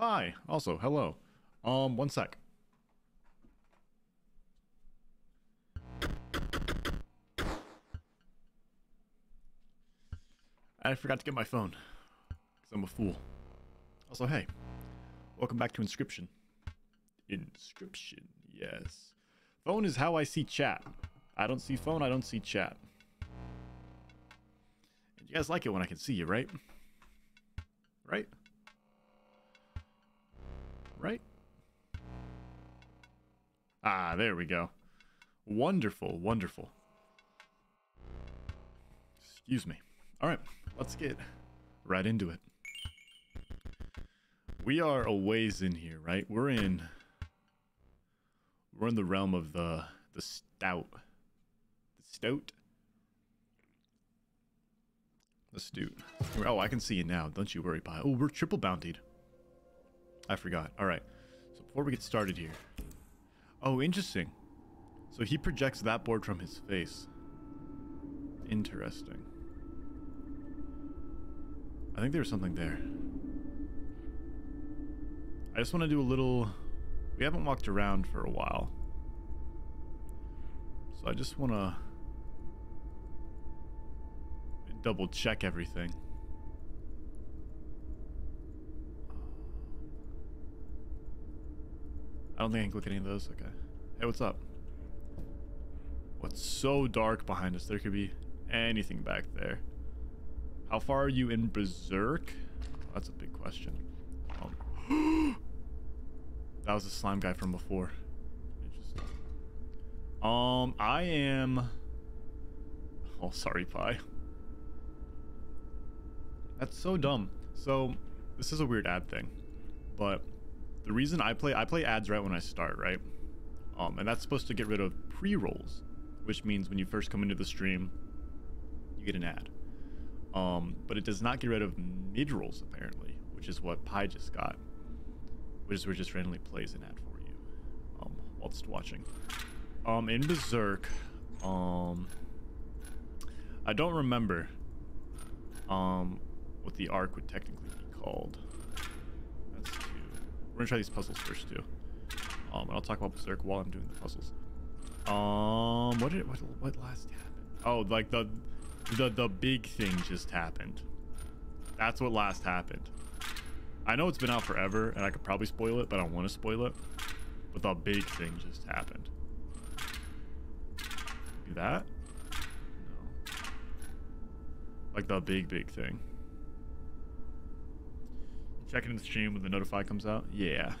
Hi. Also, hello. Um, one sec. I forgot to get my phone. Because I'm a fool. Also, hey. Welcome back to Inscryption. Inscryption, yes. Phone is how I see chat. I don't see phone, I don't see chat. And you guys like it when I can see you, right? Right? Right? Ah, there we go. Wonderful, wonderful. Excuse me. All right, let's get right into it. We are a ways in here, right? We're in we're in the realm of the the stout. The stout. The stute. Oh, I can see you now. Don't you worry, Pie. Oh, we're triple bountied. I forgot. All right. So before we get started here. Oh, interesting. So he projects that board from his face. Interesting. I think there's something there. I just want to do a little... We haven't walked around for a while. So I just want to double check everything. I don't think I can click any of those. Okay. Hey, what's up? What's so dark behind us? There could be anything back there. How far are you in Berserk? That's a big question. Um, that was the slime guy from before. Um, I am... Oh, sorry, Pie. That's so dumb. So, this is a weird ad thing. But the reason I play I play ads right when I start, right? Um, and that's supposed to get rid of pre-rolls, which means when you first come into the stream, you get an ad. Um, but it does not get rid of mid-rolls apparently, which is what Pi just got, which is where just randomly plays an ad for you um, whilst watching. Um, in Berserk, um, I don't remember um, what the arc would technically be called. We're gonna try these puzzles first too. Um, and I'll talk about Berserk while I'm doing the puzzles. Um, what did what what last happened? Oh, like the the the big thing just happened. That's what last happened. I know it's been out forever, and I could probably spoil it, but I don't want to spoil it. But the big thing just happened. Do that? No. Like the big big thing. Checking in the stream when the notify comes out? Yeah.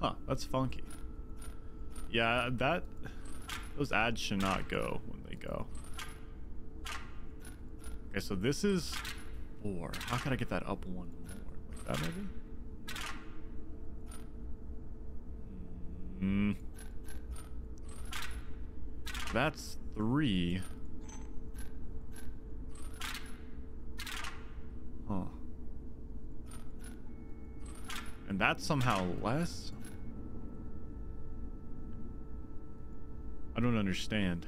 Huh, that's funky. Yeah, that... Those ads should not go when they go. Okay, so this is four. How can I get that up one more? Like that maybe? Hmm. That's three. Huh. And that's somehow less? I don't understand.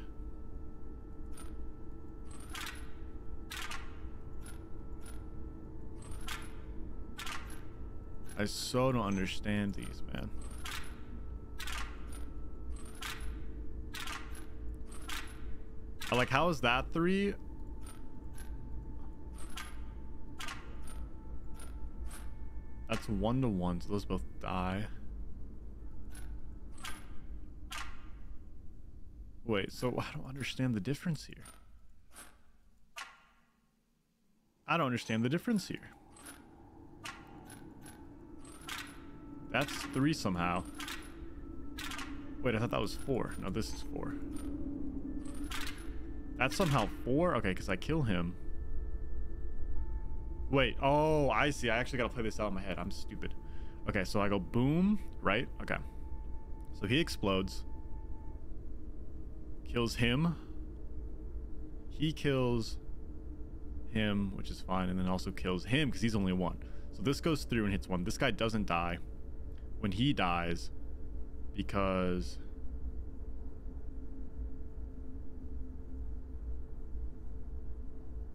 I so don't understand these, man. like, how is that three? That's one to one, so those both die. Wait, so I don't understand the difference here. I don't understand the difference here. That's three somehow. Wait, I thought that was four. No, this is four. That's somehow four? Okay, because I kill him. Wait, oh, I see. I actually got to play this out in my head. I'm stupid. Okay, so I go boom, right? Okay. So he explodes. Kills him. He kills him, which is fine, and then also kills him because he's only one. So this goes through and hits one. This guy doesn't die when he dies because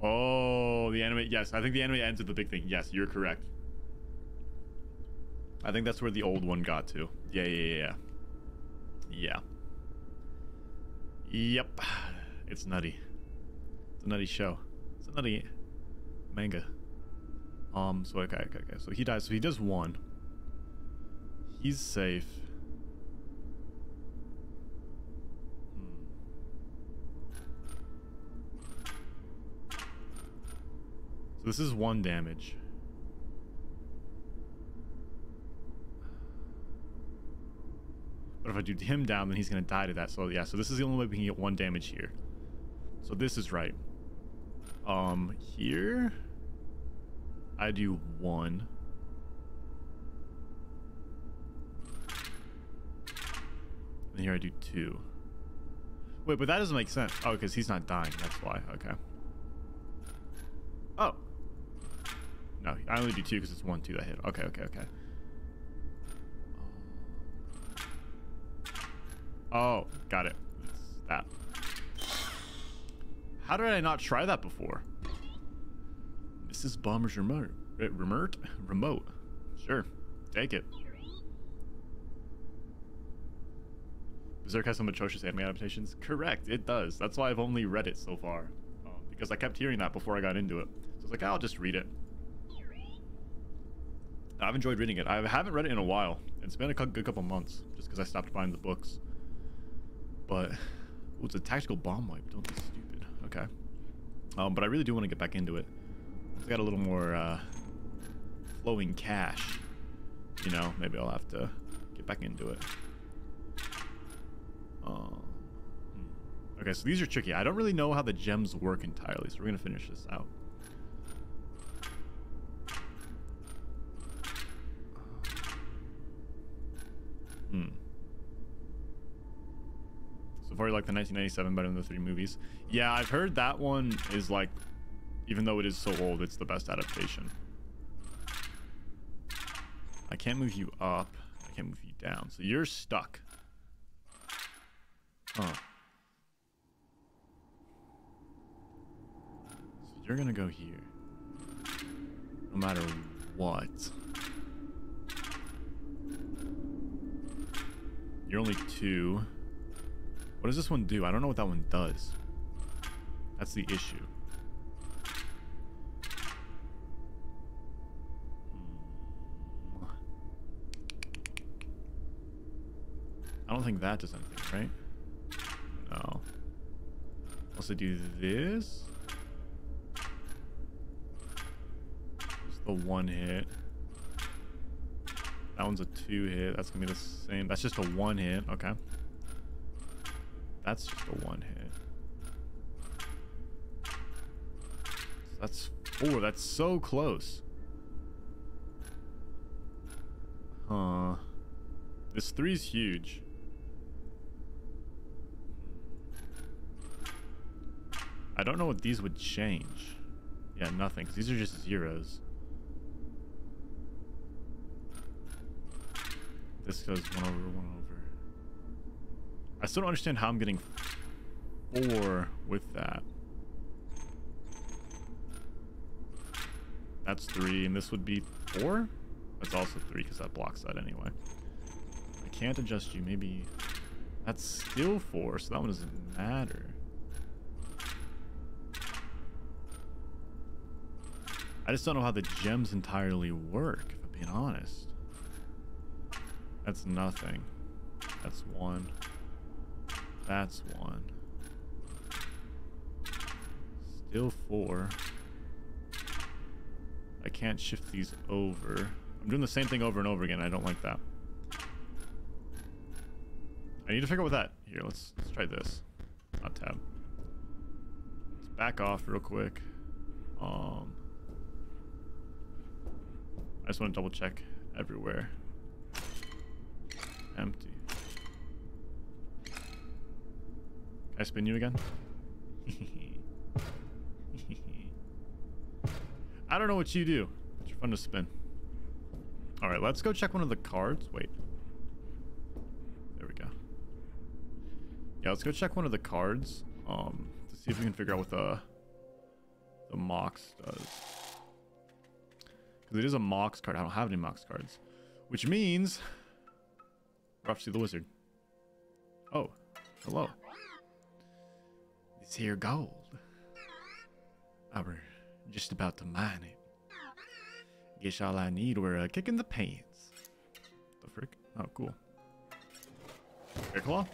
Oh, the anime. Yes, I think the anime ends with the big thing. Yes, you're correct. I think that's where the old one got to. Yeah, yeah, yeah. Yeah. Yep. It's nutty. It's a nutty show. It's a nutty manga. Um, so okay, okay, okay. So he dies. So he does one. He's safe. This is one damage. But if I do him down, then he's going to die to that. So yeah, so this is the only way we can get one damage here. So this is right. Um, here... I do one. And here I do two. Wait, but that doesn't make sense. Oh, because he's not dying. That's why. Okay. Oh. No, I only do two because it's one, two that hit. Okay, okay, okay. Oh, got it. It's that. How did I not try that before? This is Bomber's remote. Remote? Remote. Sure. Take it. Berserk has some atrocious anime adaptations? Correct, it does. That's why I've only read it so far. Um, because I kept hearing that before I got into it. So I was like, I'll just read it. I've enjoyed reading it. I haven't read it in a while. It's been a good couple months, just because I stopped buying the books. But, ooh, it's a tactical bomb wipe. Don't be stupid. Okay. Um, but I really do want to get back into it. I've got a little more uh, flowing cash. You know, maybe I'll have to get back into it. Um, okay, so these are tricky. I don't really know how the gems work entirely, so we're going to finish this out. Hmm far you like the 1997 better than the three movies. Yeah, I've heard that one is like, even though it is so old, it's the best adaptation. I can't move you up. I can't move you down. So you're stuck. Huh. So you're gonna go here. No matter what. You're only two. What does this one do? I don't know what that one does. That's the issue. I don't think that does anything, right? No. Also do this. Just the one hit. That one's a two hit. That's gonna be the same. That's just a one hit. Okay. That's just a one hit. That's four. That's so close. Huh. This three's huge. I don't know what these would change. Yeah, nothing, these are just zeros. This goes one over, one over. I still don't understand how I'm getting four with that. That's three, and this would be four? That's also three, because that blocks that anyway. I can't adjust you, maybe... That's still four, so that one doesn't matter. I just don't know how the gems entirely work, if I'm being honest. That's nothing. That's one. That's one. Still four. I can't shift these over. I'm doing the same thing over and over again. I don't like that. I need to figure out what that. Here, let's let's try this. Not tab. Let's back off real quick. Um, I just want to double check everywhere. Empty. I spin you again? I don't know what you do. It's fun to spin. All right, let's go check one of the cards. Wait. There we go. Yeah, let's go check one of the cards. Um, to see if we can figure out what the the Mox does. Because it is a Mox card. I don't have any Mox cards. Which means... Roughly the Wizard. Oh, hello. It's here gold. I were just about to mine it. Guess all I need were a kick in the pants. The frick? Oh, cool. Claw?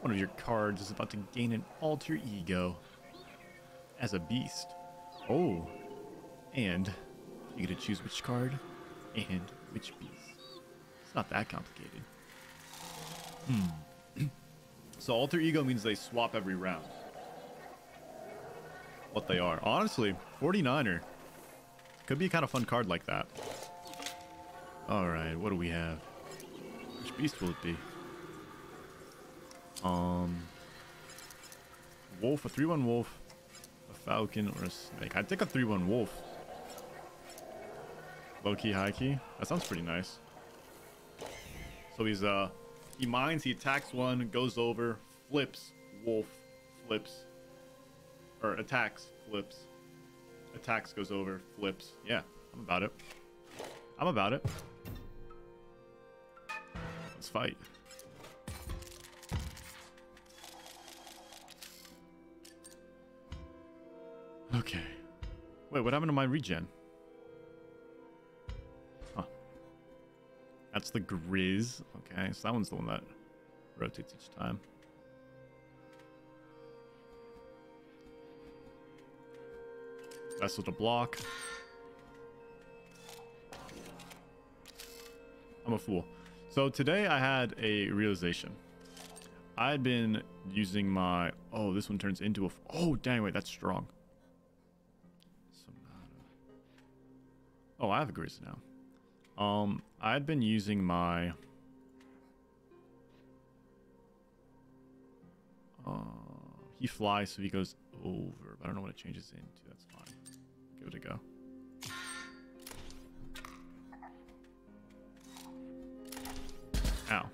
One of your cards is about to gain an alter ego as a beast. Oh, and you get to choose which card and which beast. It's not that complicated. Hmm. so alter ego means they swap every round. What they are. Honestly, 49er could be a kind of fun card like that. Alright, what do we have? Which beast will it be? Um, wolf, a 3-1 wolf, a falcon, or a snake. I'd take a 3-1 wolf. Low key, high key. That sounds pretty nice. So he's uh, he mines, he attacks one, goes over, flips, wolf, flips, or attacks, flips, attacks, goes over, flips. Yeah, I'm about it. I'm about it. Let's fight. Okay. Wait, what happened to my regen? That's the Grizz. Okay, so that one's the one that rotates each time. Vessel to block. I'm a fool. So today I had a realization. I had been using my... Oh, this one turns into a... Oh, dang, wait, that's strong. Oh, I have a Grizz now. Um, I'd been using my... Uh, he flies, so he goes over. But I don't know what it changes into. That's fine. Give it a go. Ow.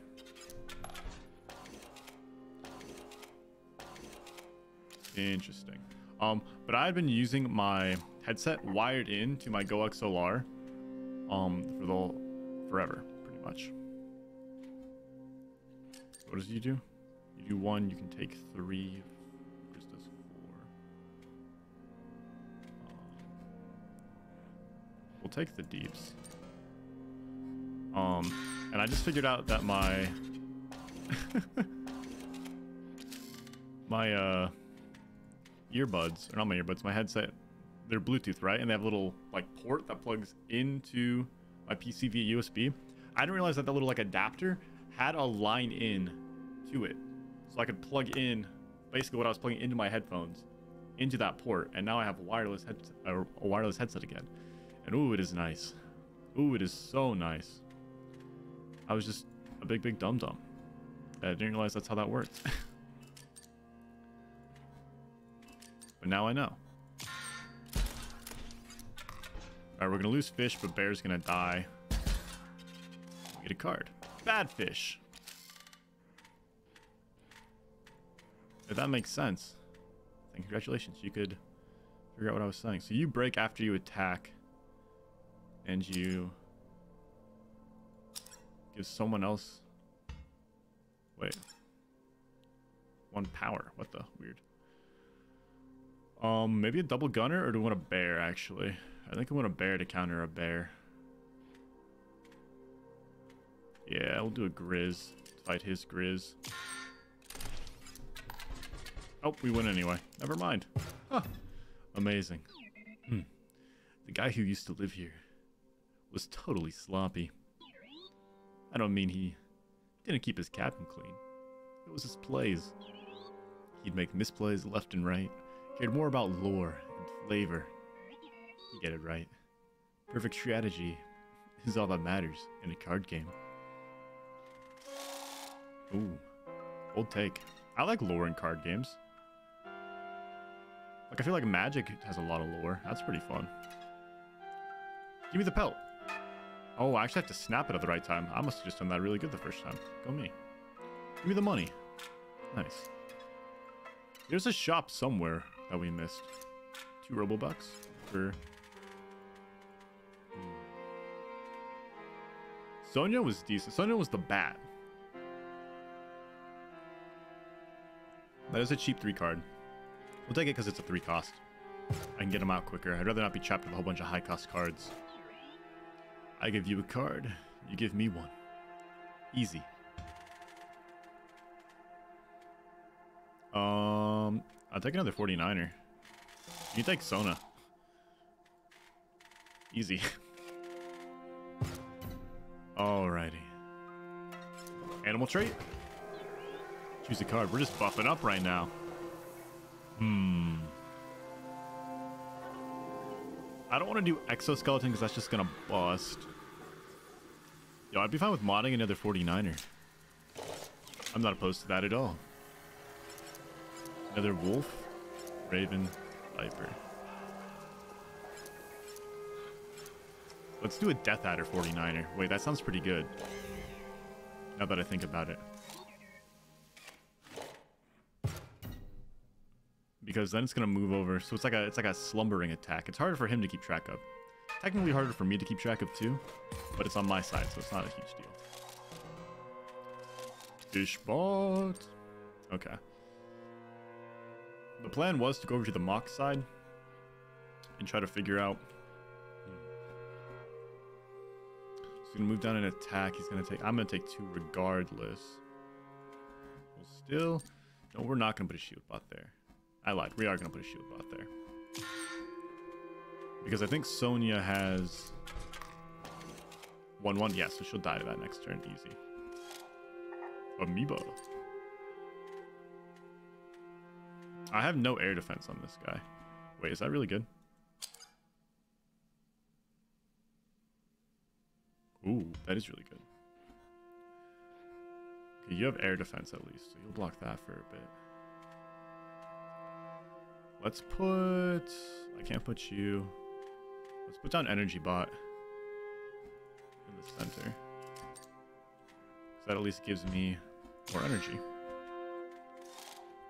Interesting. Um, but I had been using my headset wired in to my GoXLR um, for the forever, pretty much. What does you do? You do one, you can take three. Chris does four. Um, we'll take the deeps. Um, and I just figured out that my my uh earbuds, or not my earbuds, my headset they're Bluetooth, right? And they have a little like port that plugs into my PC via USB. I didn't realize that that little like adapter had a line in to it, so I could plug in basically what I was plugging into my headphones into that port, and now I have a wireless head a wireless headset again. And ooh, it is nice. Ooh, it is so nice. I was just a big, big dum dum. I didn't realize that's how that works. but now I know. Alright, we're gonna lose fish, but bear's gonna die. We get a card. Bad fish. If that makes sense. Then congratulations, you could figure out what I was saying. So you break after you attack. And you give someone else wait one power what the weird um maybe a double gunner or do we want a bear actually I think I want a bear to counter a bear. Yeah, we'll do a Grizz. Fight his Grizz. Oh, we win anyway. Never mind. Huh. Amazing. Hmm. The guy who used to live here was totally sloppy. I don't mean he didn't keep his cabin clean. It was his plays. He'd make misplays left and right. Cared more about lore and flavor you get it right. Perfect strategy is all that matters in a card game. Ooh, old take. I like lore in card games. Like, I feel like Magic has a lot of lore. That's pretty fun. Give me the pelt. Oh, I actually have to snap it at the right time. I must have just done that really good the first time. Go me. Give me the money. Nice. There's a shop somewhere that we missed. two Robobucks for. Sonya was decent. Sonya was the bat. That is a cheap three card. We'll take it because it's a three cost. I can get them out quicker. I'd rather not be trapped with a whole bunch of high cost cards. I give you a card. You give me one. Easy. Um, I'll take another 49er. You take Sona. Easy. Alrighty. Animal trait? Choose a card. We're just buffing up right now. Hmm. I don't want to do exoskeleton because that's just gonna bust. Yo, I'd be fine with modding another 49er. I'm not opposed to that at all. Another wolf, raven, viper. Let's do a Death Adder 49er. Wait, that sounds pretty good. Now that I think about it. Because then it's gonna move over. So it's like a it's like a slumbering attack. It's harder for him to keep track of. Technically harder for me to keep track of too, but it's on my side, so it's not a huge deal. Fishbot. Okay. The plan was to go over to the mock side and try to figure out. He's gonna move down and attack. He's gonna take. I'm gonna take two regardless. We'll still. No, we're not gonna put a shield bot there. I lied. We are gonna put a shield bot there. Because I think Sonya has 1 1. Yeah, so she'll die to that next turn. Easy. Amoeba. I have no air defense on this guy. Wait, is that really good? That is really good. Okay, you have air defense at least, so you'll block that for a bit. Let's put... I can't put you... Let's put down energy bot in the center. That at least gives me more energy.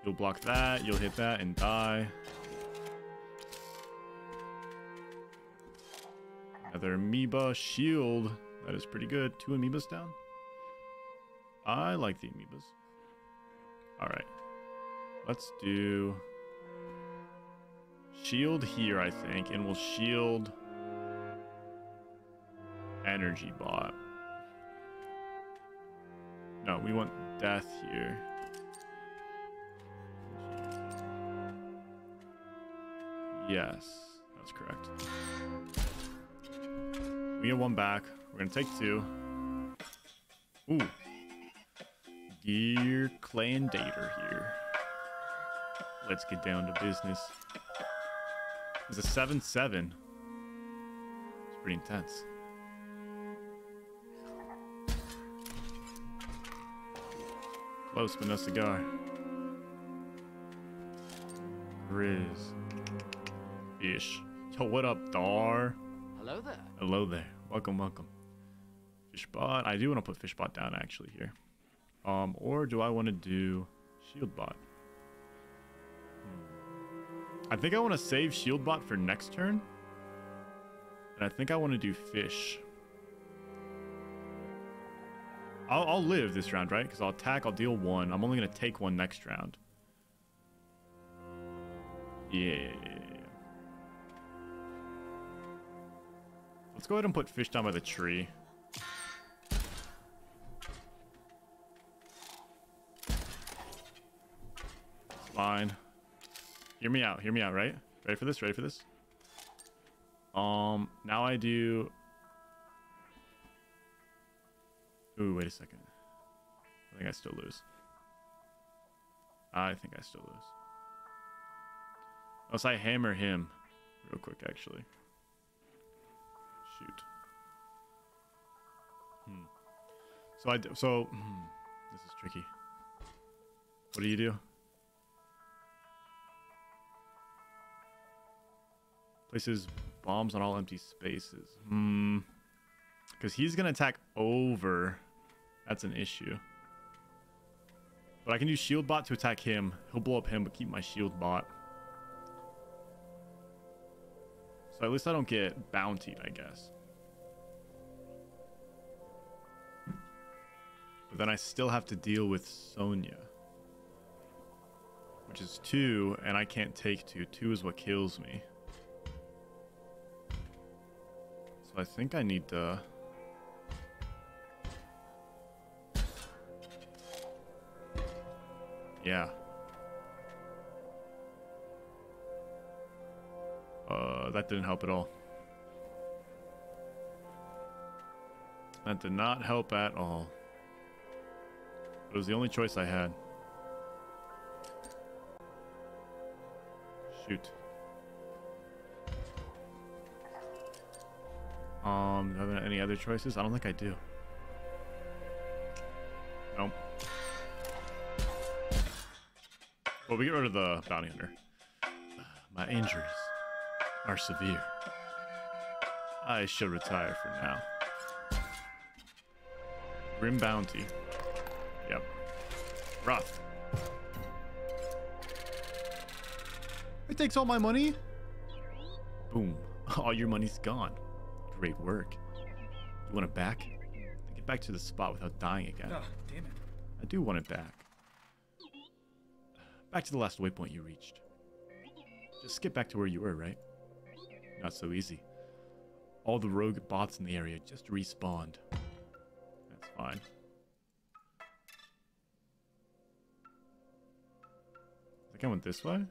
You'll block that, you'll hit that and die. Another amoeba shield. That is pretty good. Two amoebas down. I like the amoebas. Alright. Let's do shield here, I think, and we'll shield energy bot. No, we want death here. Yes, that's correct. We get one back. We're gonna take two. Ooh. Gear Clan Dater here. Let's get down to business. It's a 7-7. It's pretty intense. Close, but no cigar. Riz. Ish. Yo, what up, Dar? Hello there. Hello there. Welcome, welcome. Fishbot. I do want to put Fishbot down actually here. Um, or do I want to do Shieldbot? Hmm. I think I want to save Shieldbot for next turn. And I think I want to do Fish. I'll, I'll live this round, right? Because I'll attack, I'll deal one. I'm only going to take one next round. Yeah. Let's go ahead and put fish down by the tree. Fine. Hear me out. Hear me out, right? Ready for this? Ready for this? Um, now I do... Ooh, wait a second. I think I still lose. I think I still lose. Unless I hammer him real quick, actually. Shoot. Hmm. So I so hmm, this is tricky. What do you do? Places bombs on all empty spaces. Hmm. Because he's gonna attack over. That's an issue. But I can use shield bot to attack him. He'll blow up him, but keep my shield bot. So at least I don't get bountied, I guess. But then I still have to deal with Sonya. Which is two, and I can't take two. Two is what kills me. So I think I need to... Yeah. Uh, that didn't help at all. That did not help at all. It was the only choice I had. Shoot. Um, do I have any other choices? I don't think I do. Nope. Well, we get rid of the bounty hunter. My injuries are severe. I should retire for now. Grim Bounty. Yep. Rough. It takes all my money. Boom. All your money's gone. Great work. You want it back? Get back to the spot without dying again. Oh, damn it. I do want it back. Back to the last waypoint you reached. Just skip back to where you were, right? Not so easy. All the rogue bots in the area just respawned. That's fine. I think I went this way?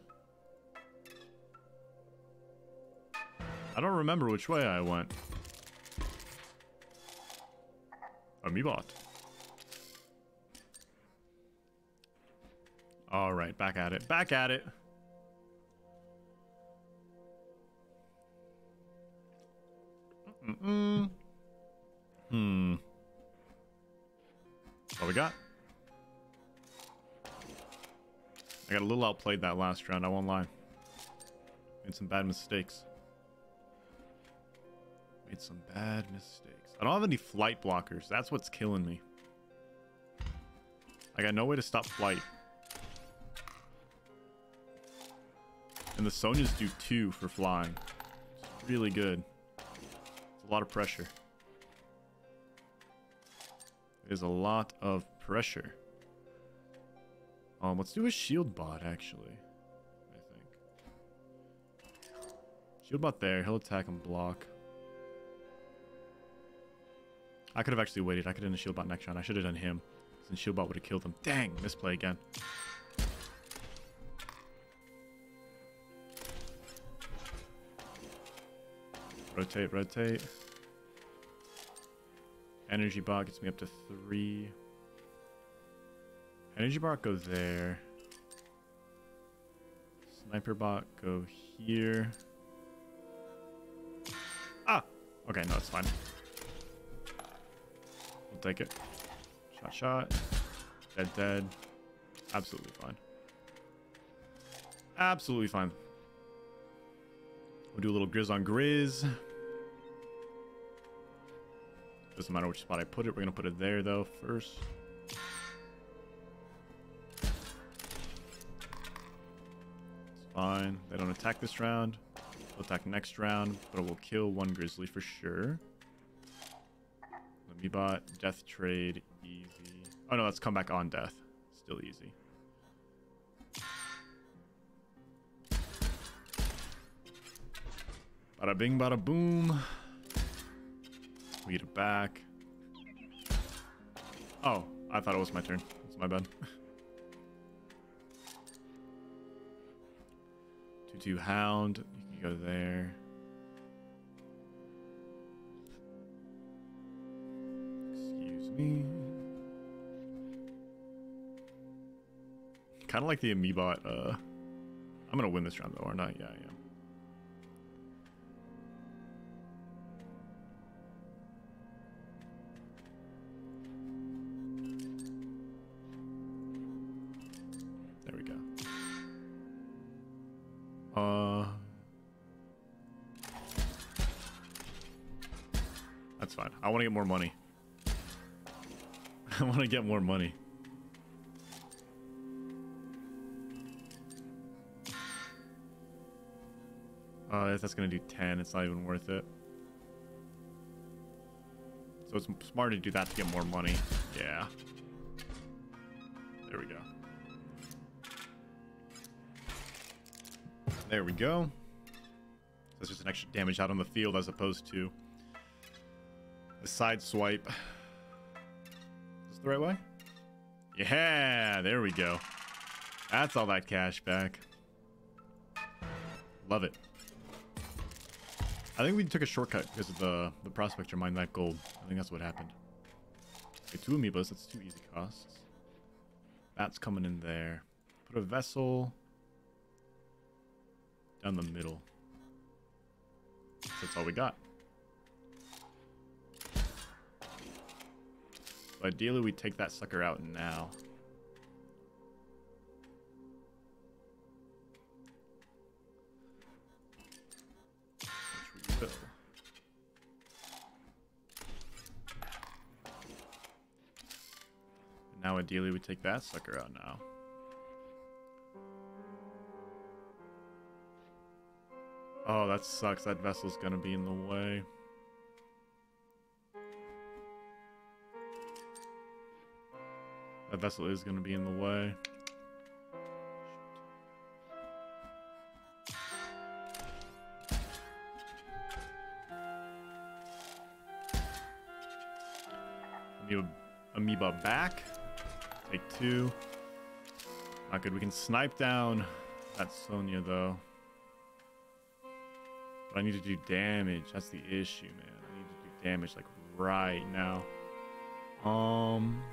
I don't remember which way I went. Amoebot. Alright, back at it. Back at it. Mm-mm. Hmm. What we got? I got a little outplayed that last round, I won't lie. Made some bad mistakes. Made some bad mistakes. I don't have any flight blockers. That's what's killing me. I got no way to stop flight. And the Sonyas do two for flying. It's really good. It's a lot of pressure. It is a lot of pressure. Um, let's do a shield bot, actually. I think. Shield bot there. He'll attack and block. I could have actually waited. I could have done a shield bot next round. I should have done him. Since shield bot would have killed him. Dang, misplay again. Rotate, rotate. Energy bot gets me up to three. Energy bot go there. Sniper bot go here. Ah! Okay, no, it's fine. We'll take it. Shot, shot. Dead, dead. Absolutely fine. Absolutely fine. We'll do a little Grizz on Grizz. Doesn't matter which spot I put it. We're going to put it there, though, first. It's fine. They don't attack this round. They'll attack next round, but it will kill one Grizzly for sure. Bot. Death trade. Easy. Oh, no, let's come back on death. Still easy. Bada bing, bada boom. We get it back. Oh, I thought it was my turn. It's my bad. 2-2 Hound. You can go there. Me. Kind of like the Amoebot. Uh, I'm going to win this round though, or not? Yeah, I am. There we go. Uh, that's fine. I want to get more money. I want to get more money. Uh, if that's gonna do 10, it's not even worth it. So it's smart to do that to get more money. Yeah. There we go. There we go. So it's just an extra damage out on the field as opposed to a side swipe. The right way? Yeah, there we go. That's all that cash back. Love it. I think we took a shortcut because of the, the prospector mined that gold. I think that's what happened. Okay, two amiibos, that's two easy costs. That's coming in there. Put a vessel down the middle. That's all we got. Ideally we take that sucker out now. Now ideally we take that sucker out now. Oh, that sucks. That vessel's gonna be in the way. That vessel is gonna be in the way. Amoeba, amoeba back. Take two. Not good. We can snipe down that Sonya though. But I need to do damage. That's the issue, man. I need to do damage like right now. Um.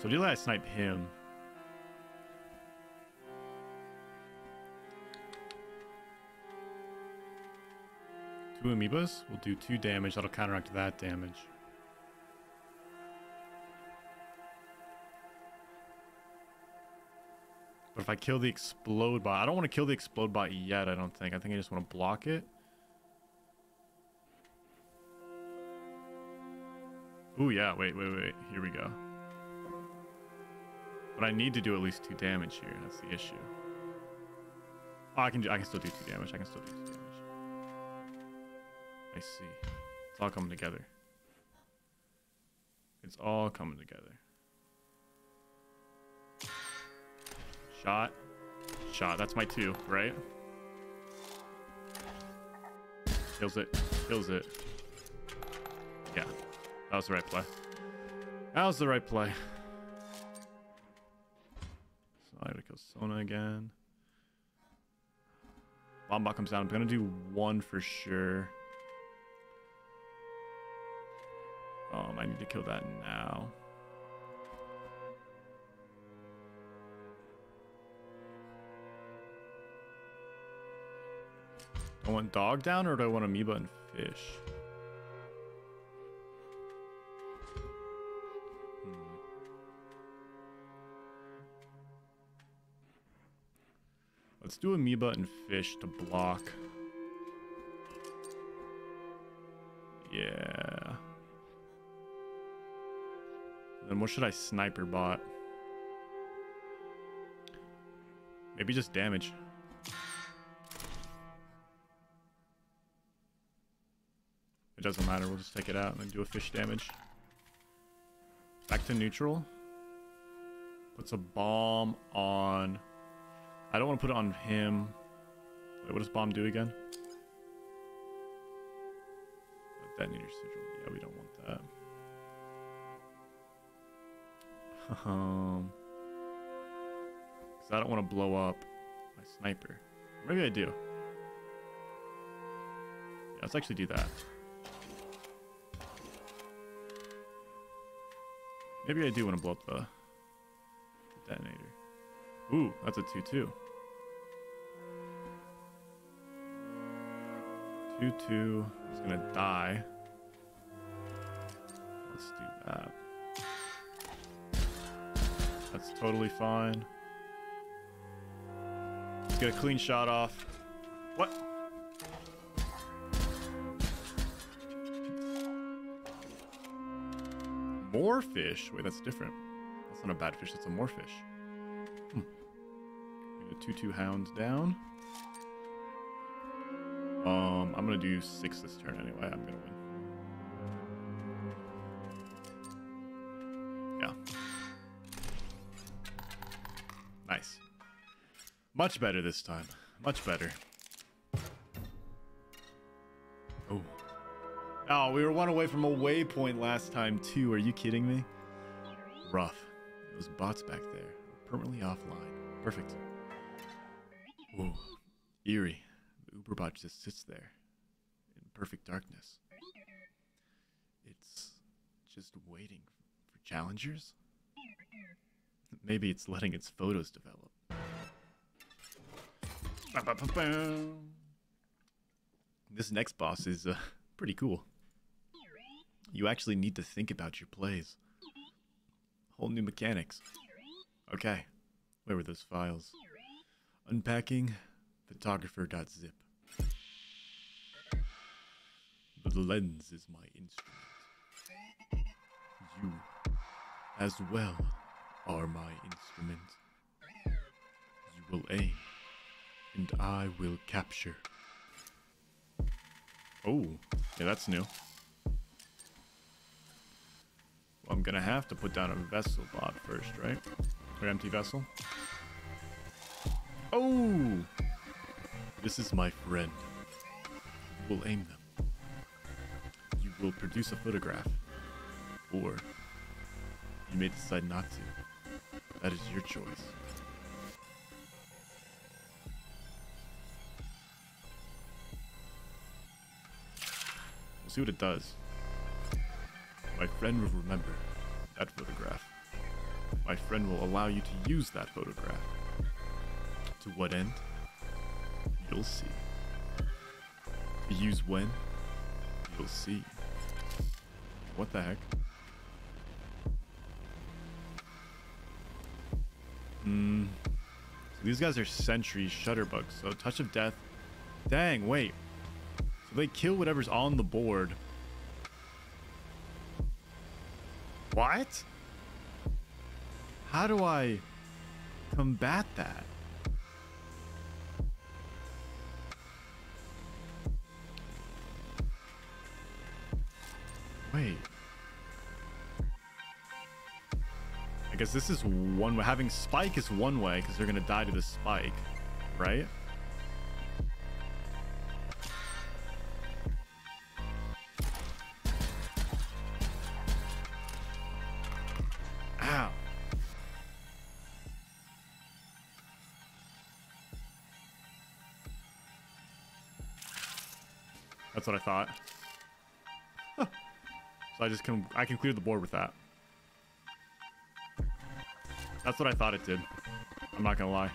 So ideally I snipe him. Two amoebas will do two damage. That'll counteract that damage. But if I kill the explode bot, I don't want to kill the explode bot yet, I don't think. I think I just want to block it. Ooh, yeah, wait, wait, wait. Here we go. But I need to do at least two damage here. That's the issue. Oh, I can, do, I can still do two damage. I can still do two damage. I see. It's all coming together. It's all coming together. Shot. Shot. That's my two, right? Kills it. Kills it. Yeah. That was the right play. That was the right play. Kill Sona again. Bombot comes down. I'm gonna do one for sure. Um, I need to kill that now. I want dog down or do I want amoeba and fish? Let's do amoeba and fish to block. Yeah. Then what should I sniper bot? Maybe just damage. It doesn't matter, we'll just take it out and then do a fish damage. Back to neutral. Puts a bomb on... I don't want to put it on him. Wait, what does bomb do again? Detonator sigil. Yeah, we don't want that. Um, because I don't want to blow up my sniper. Maybe I do. Yeah, let's actually do that. Maybe I do want to blow up the, the detonator. Ooh, that's a 2-2. 2-2 is going to die. Let's do that. That's totally fine. Let's get a clean shot off. What? More fish? Wait, that's different. That's not a bad fish, that's a more fish. 2-2 hounds down. Um, I'm gonna do six this turn anyway. I'm gonna win. Yeah. Nice. Much better this time. Much better. Oh. Oh, we were one away from a waypoint last time too. Are you kidding me? Rough. Those bots back there permanently offline. Perfect. Eerie. The Uberbot just sits there in perfect darkness. It's just waiting for challengers? Maybe it's letting its photos develop. This next boss is uh, pretty cool. You actually need to think about your plays. Whole new mechanics. Okay, where were those files? Unpacking photographer.zip. The lens is my instrument. You, as well, are my instrument. You will aim, and I will capture. Oh, yeah, that's new. Well, I'm gonna have to put down a vessel bot first, right? Or empty vessel. Oh! This is my friend. Will aim them. You will produce a photograph. Or you may decide not to. That is your choice. We'll see what it does. My friend will remember that photograph. My friend will allow you to use that photograph. To what end? You'll see. To use when? You'll see. What the heck? Hmm. So these guys are sentry shutterbugs. So touch of death. Dang, wait. So they kill whatever's on the board. What? How do I combat that? Wait. I guess this is one way. Having spike is one way because they're going to die to the spike, right? Ow. That's what I thought. So I just can I can clear the board with that. That's what I thought it did. I'm not gonna lie.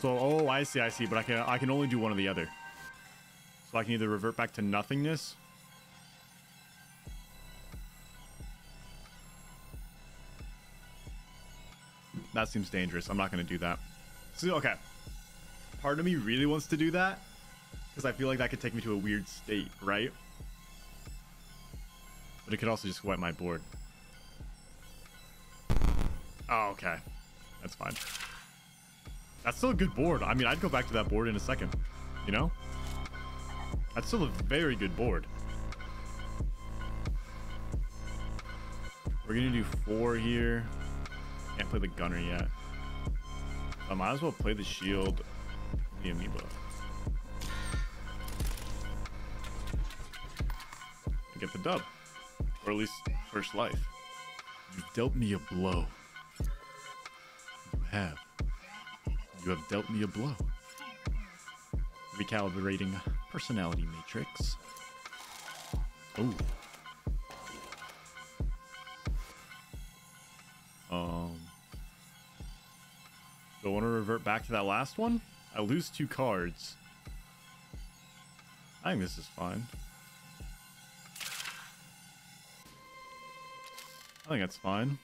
So, oh, I see, I see. But I can I can only do one or the other. So I can either revert back to nothingness. That seems dangerous. I'm not going to do that. So, okay. Part of me really wants to do that. Because I feel like that could take me to a weird state, right? But it could also just wipe my board. Oh, okay. That's fine. That's still a good board. I mean, I'd go back to that board in a second. You know? That's still a very good board. We're gonna do four here. Can't play the gunner yet. I might as well play the shield, the Amoebot. And get the dub. Or at least first life. You dealt me a blow. You have. You have dealt me a blow. Recalibrating personality matrix. Oh. Back to that last one? I lose two cards. I think this is fine. I think that's fine.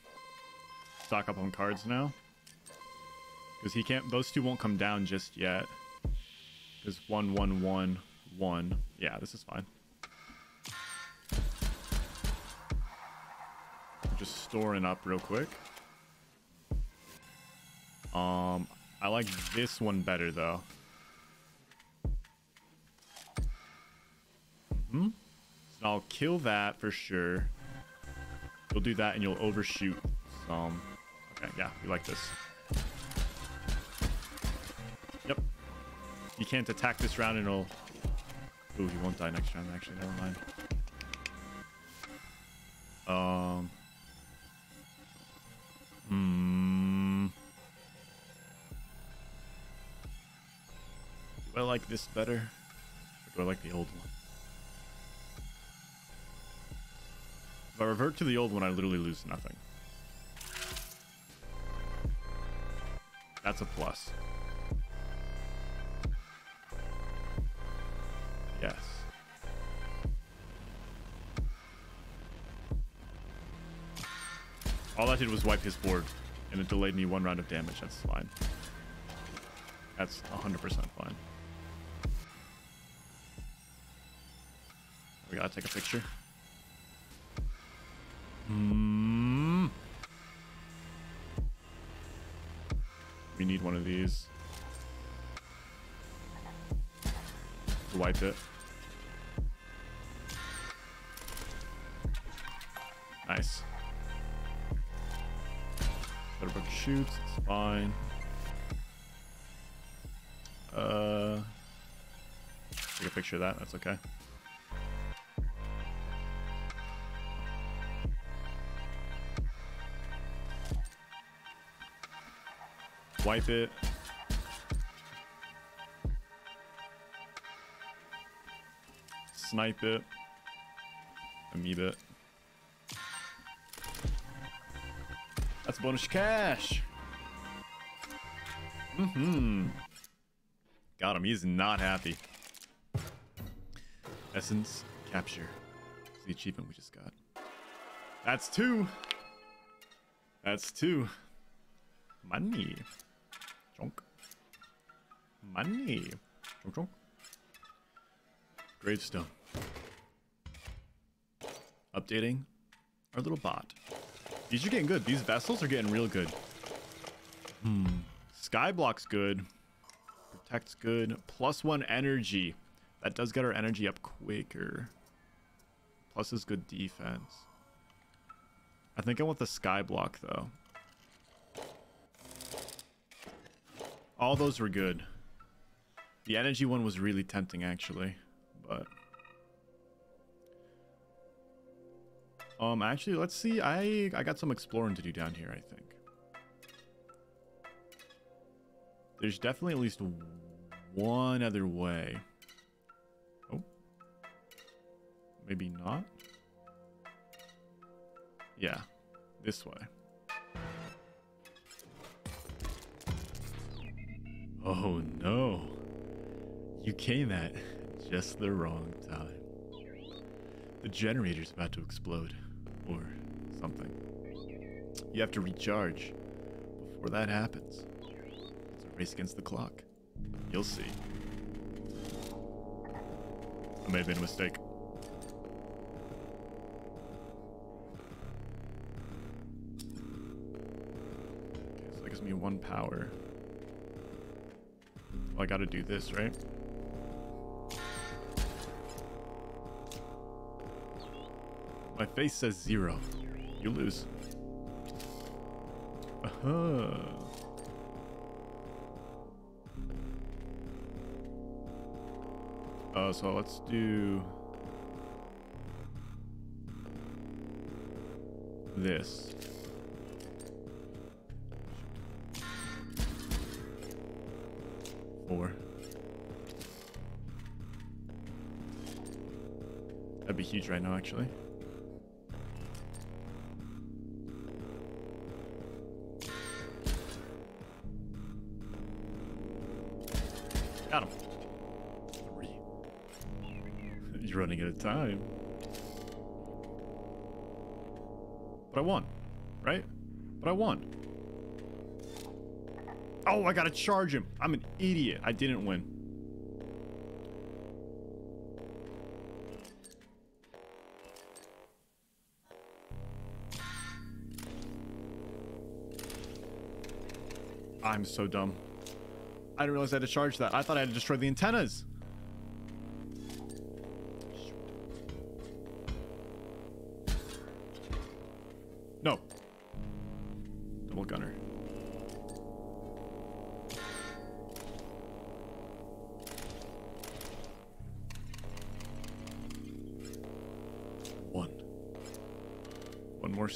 Stock up on cards now. Because he can't, those two won't come down just yet. Because one, one, one, one. Yeah, this is fine. just storing up real quick. Um, I like this one better though. Hmm. So I'll kill that for sure. You'll do that and you'll overshoot some. Okay, yeah, we like this. Yep. You can't attack this round and it'll... Ooh, he won't die next round, actually. Never mind. Um... Hmm... Do I like this better? Or do I like the old one? If I revert to the old one, I literally lose nothing. That's a plus. Yes. All that did was wipe his board, and it delayed me one round of damage. That's fine. That's 100% fine. Gotta take a picture. Hmm. We need one of these. To wipe it. Nice. Shutterbug shoots, it's fine. Uh, take a picture of that, that's okay. Wipe it. Snipe it. Amoeba it. That's bonus cash. Mm-hmm. Got him. He's not happy. Essence capture. It's the achievement we just got. That's two. That's two. Money. Chonk. Money. Chonk chonk. Gravestone. Updating our little bot. These are getting good. These vessels are getting real good. Hmm. Skyblock's good. Protect's good. Plus one energy. That does get our energy up quicker. Plus is good defense. I think I want the skyblock though. All those were good. The energy one was really tempting actually, but um actually let's see. I I got some exploring to do down here, I think. There's definitely at least one other way. Oh. Maybe not. Yeah. This way. Oh no. You came at just the wrong time. The generator's about to explode. Or something. You have to recharge. Before that happens, it's a race against the clock. You'll see. I may have made a mistake. Okay, so that gives me one power. I gotta do this, right? My face says zero. You lose. Uh-huh. Uh, so let's do this. Four. That'd be huge right now, actually. I gotta charge him. I'm an idiot. I didn't win. I'm so dumb. I didn't realize I had to charge that. I thought I had to destroy the antennas.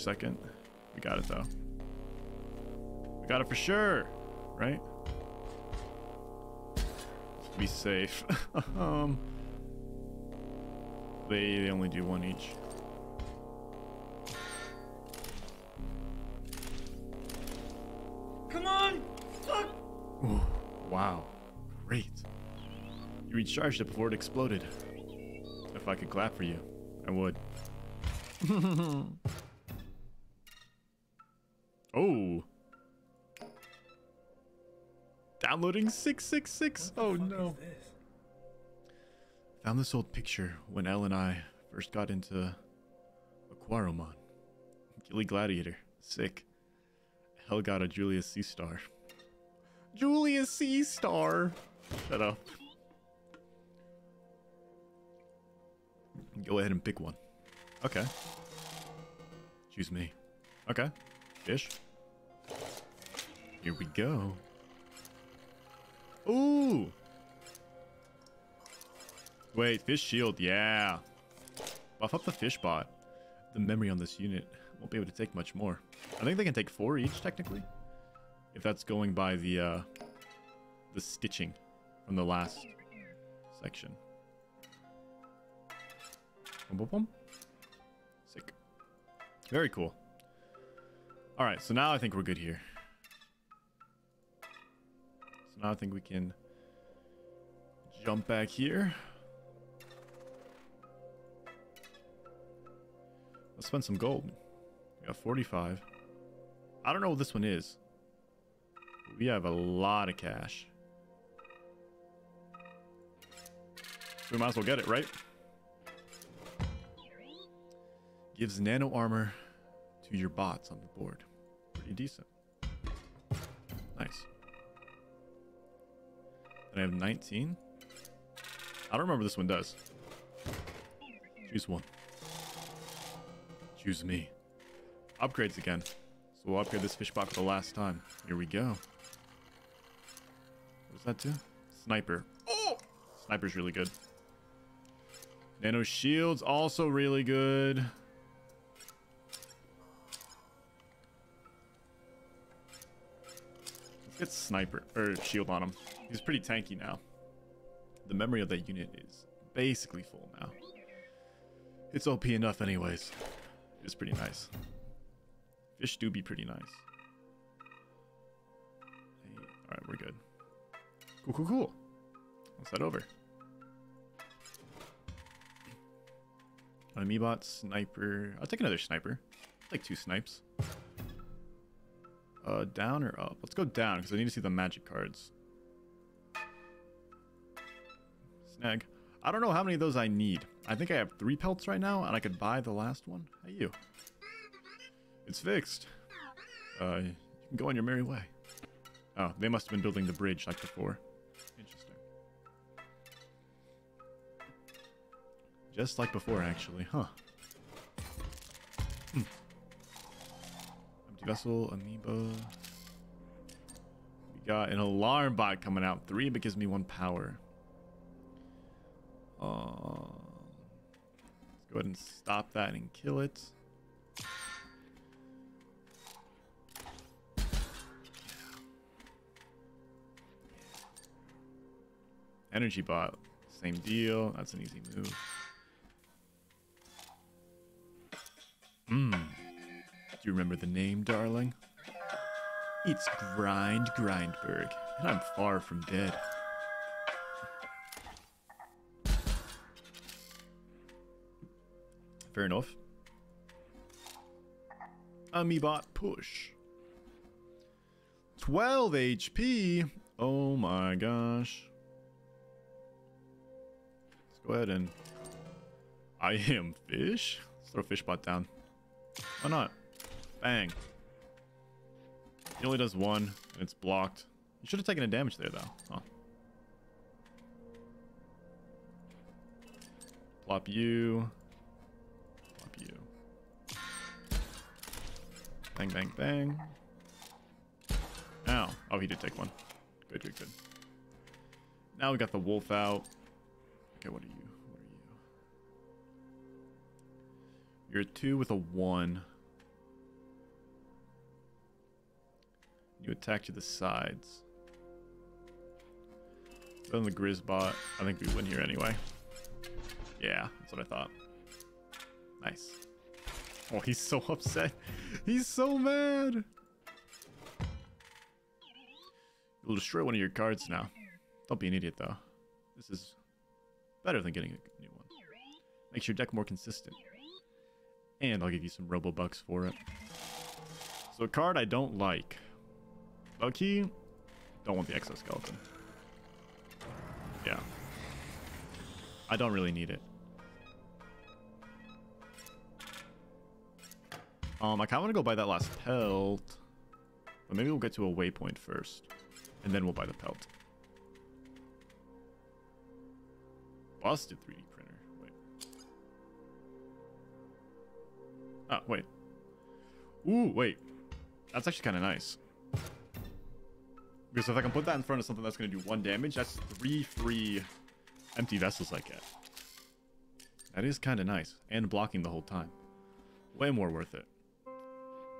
Second. We got it though. We got it for sure, right? Let's be safe. um, they they only do one each. Come on! Fuck! Ooh, wow, great. You recharged it before it exploded. If I could clap for you, I would. Downloading 666. Oh no. Found this old picture when Elle and I first got into Aquaromon. Gilly Gladiator. Sick. Elle got a Julius C star. Julius C star. Shut up. Go ahead and pick one. Okay. Choose me. Okay. Fish. Here we go. Ooh. Wait, fish shield, yeah. Buff up the fish bot. The memory on this unit won't be able to take much more. I think they can take four each, technically. If that's going by the, uh, the stitching from the last section. Boom, boom, boom. Sick. Very cool. Alright, so now I think we're good here. So now I think we can jump back here. Let's spend some gold. We got 45. I don't know what this one is. We have a lot of cash. We might as well get it, right? Gives nano armor to your bots on the board. Pretty decent. Then I have 19. I don't remember this one does. Choose one. Choose me. Upgrades again. So we'll upgrade this fish bot for the last time. Here we go. What does that do? Sniper. Oh! Sniper's really good. Nano shields also really good. Let's get sniper or shield on him. He's pretty tanky now. The memory of that unit is basically full now. It's OP enough anyways. It's pretty nice. Fish do be pretty nice. Alright, we're good. Cool, cool, cool. Let's head over. Amoebot, sniper. I'll take another sniper. like two snipes. Uh, down or up? Let's go down because I need to see the magic cards. Snag. I don't know how many of those I need. I think I have three pelts right now, and I could buy the last one. Hey, you. It's fixed. Uh, you can go on your merry way. Oh, they must have been building the bridge like before. Interesting. Just like before, actually, huh? Hmm. Empty vessel, amoeba. We got an alarm bot coming out. Three, but gives me one power. Uh, let's go ahead and stop that and kill it. Energy bot, same deal. That's an easy move. Hmm. Do you remember the name, darling? It's Grind Grindberg, and I'm far from dead. Fair enough. Amoebot push. 12 HP. Oh my gosh. Let's go ahead and... I am fish? Let's throw fish bot down. Why not? Bang. He only does one, and it's blocked. You should have taken a damage there, though. Huh. Plop you. Bang, bang, bang. Ow. Oh, he did take one. Good, good, good. Now we got the wolf out. Okay, what are you? What are you? You're a two with a one. You attack to the sides. Then the Grizzbot. I think we win here anyway. Yeah, that's what I thought. Nice. Oh, he's so upset. He's so mad. You'll destroy one of your cards now. Don't be an idiot, though. This is better than getting a new one. Makes your deck more consistent. And I'll give you some Robo-Bucks for it. So a card I don't like. Low-key, don't want the Exoskeleton. Yeah. I don't really need it. Um, I kind of want to go buy that last pelt. But maybe we'll get to a waypoint first. And then we'll buy the pelt. Busted 3D printer. Wait. Oh, wait. Ooh, wait. That's actually kind of nice. Because if I can put that in front of something that's going to do one damage, that's three free empty vessels I get. That is kind of nice. And blocking the whole time. Way more worth it.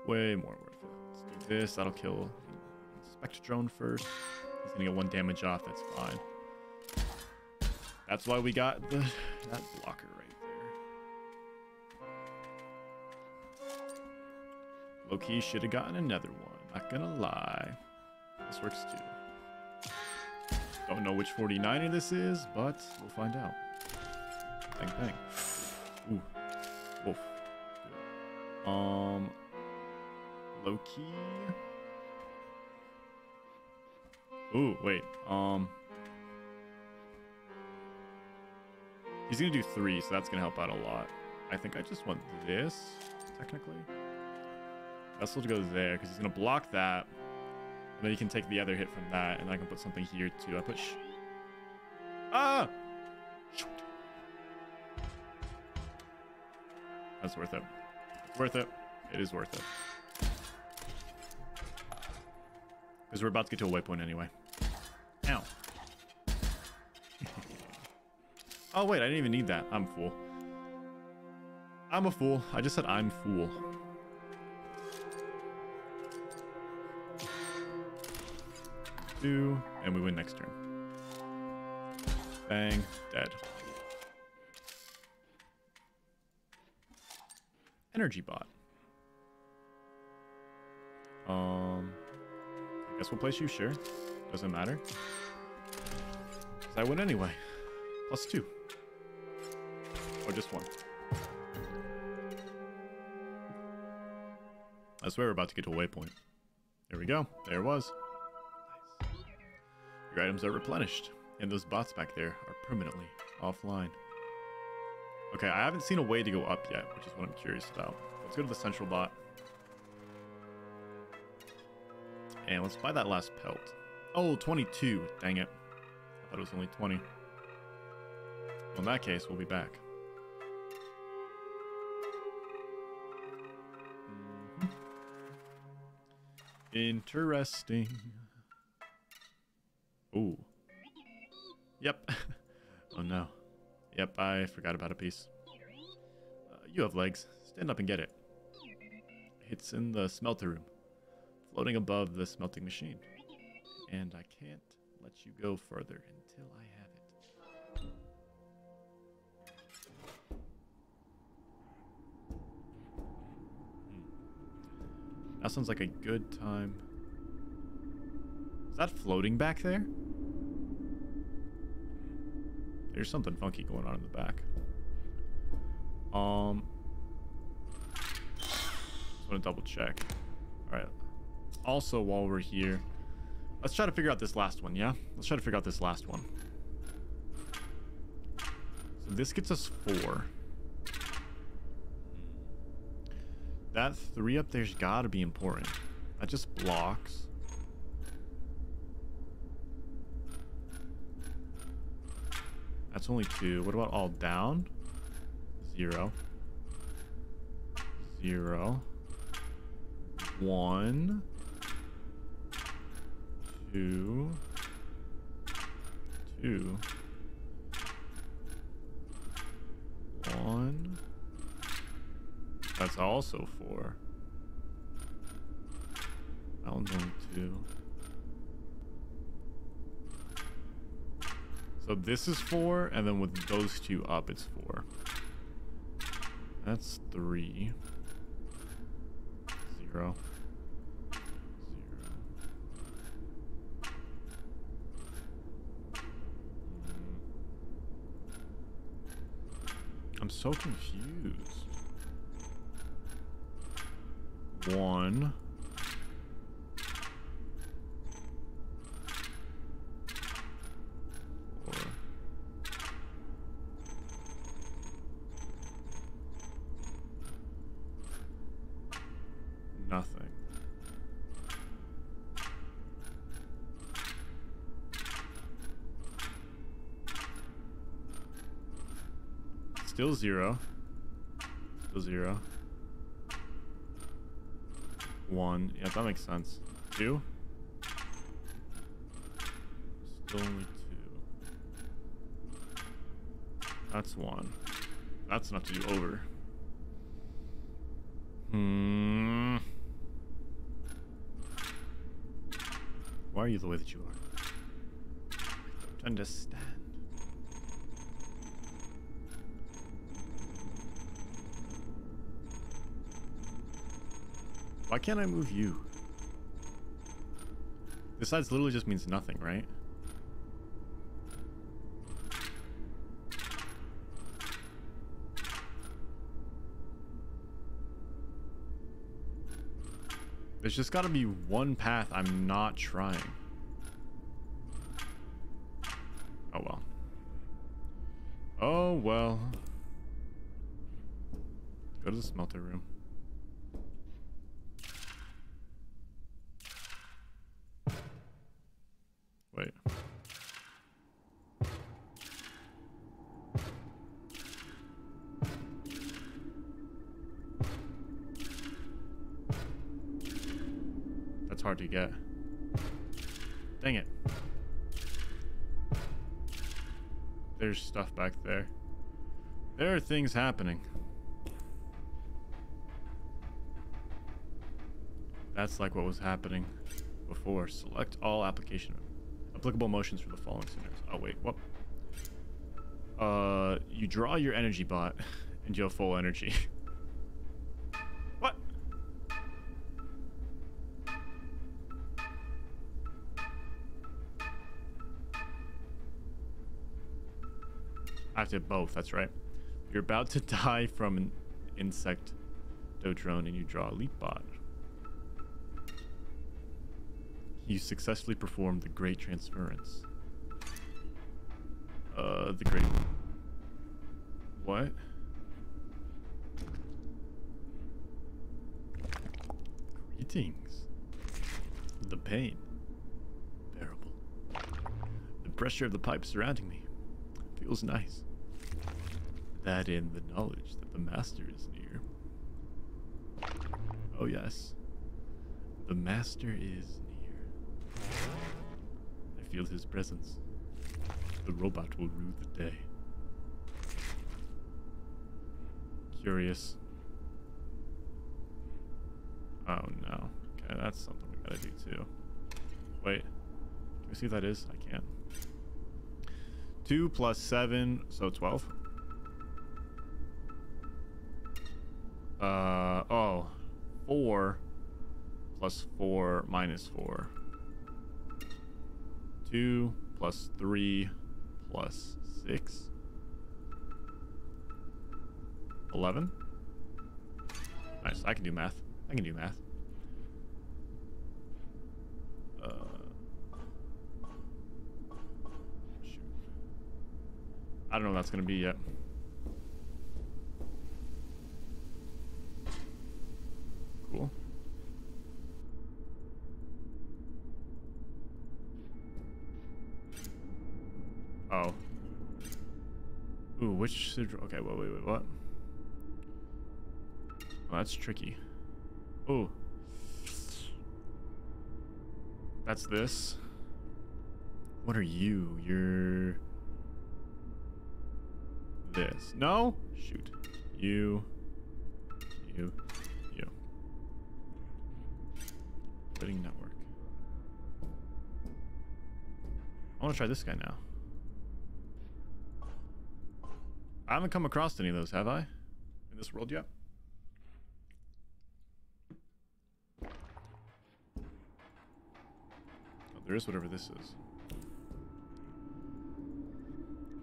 Way more worth it. Let's do this. That'll kill Insectodrone first. He's to get one damage off. That's fine. That's why we got the that blocker right there. Loki should have gotten another one. Not gonna lie. This works too. Don't know which 49er this is, but we'll find out. Bang bang. Ooh. Wolf. Um Loki. Ooh, wait. Um He's gonna do three, so that's gonna help out a lot. I think I just want this, technically. Vessel to go there, because he's gonna block that. And then he can take the other hit from that, and I can put something here too. I put Ah! Shoot. That's worth it. It's worth it. It is worth it. Because we're about to get to a waypoint anyway. Ow. Oh, wait, I didn't even need that. I'm fool. I'm a fool. I just said I'm fool. Two, and we win next turn. Bang, dead. Energy bot. Um, guess we'll place you, sure. Doesn't matter. I win anyway. Plus two. Or just one. I swear we're about to get to a waypoint. There we go. There it was. Nice. Your items are replenished, and those bots back there are permanently offline. Okay, I haven't seen a way to go up yet, which is what I'm curious about. Let's go to the central bot. And let's buy that last pelt. Oh, 22. Dang it. I thought it was only 20. Well, in that case, we'll be back. Mhm. Interesting. Ooh. Yep. oh no. Yep, I forgot about a piece. Uh, you have legs. Stand up and get it. It's in the smelter room, floating above the smelting machine. And I can't let you go further until I have it. Hmm. That sounds like a good time. Is that floating back there? There's something funky going on in the back. Um, just want to double check. All right. Also, while we're here, let's try to figure out this last one. Yeah, let's try to figure out this last one. So this gets us four. That three up there's got to be important. That just blocks. That's only two. What about all down? Zero. Zero. One. Two. Two. That's also four. That one's only two. So this is four, and then with those two up, it's four. That's three. Zero. Zero. I'm so confused. One. Still zero. Still zero. One. Yeah, that makes sense. Two. Still only two. That's one. That's enough to do over. Hmm. Why are you the way that you are? I don't understand. Why can't I move you? This size literally just means nothing, right? There's just gotta be one path I'm not trying. Oh well. Oh well. Go to the smelter room. Things happening. That's like what was happening before. Select all application applicable motions for the following scenarios. Oh wait, what? Uh, you draw your energy bot, and you have full energy. what? I have to have both. That's right. You're about to die from an insect drone, and you draw a leap bot. You successfully performed the Great Transference. Uh, the Great... What? Greetings. The pain. Bearable. The pressure of the pipe surrounding me. Feels nice. That in the knowledge that the Master is near. Oh yes. The Master is near. I feel his presence. The robot will rue the day. Curious. Oh no. Okay, that's something we gotta do too. Wait. Can we see what that is? I can't. 2 plus 7, so 12. Uh, oh. 4 plus 4 minus 4. 2 plus 3 plus 6. 11. Nice. I can do math. I can do math. Uh. I don't know what that's going to be yet. Cool. Okay, wait, wait, wait, what? Oh, that's tricky. Oh. That's this. What are you? You're... This. No? Shoot. You. You. You. Quitting network. I want to try this guy now. I haven't come across any of those, have I? In this world yet? Oh, there is whatever this is.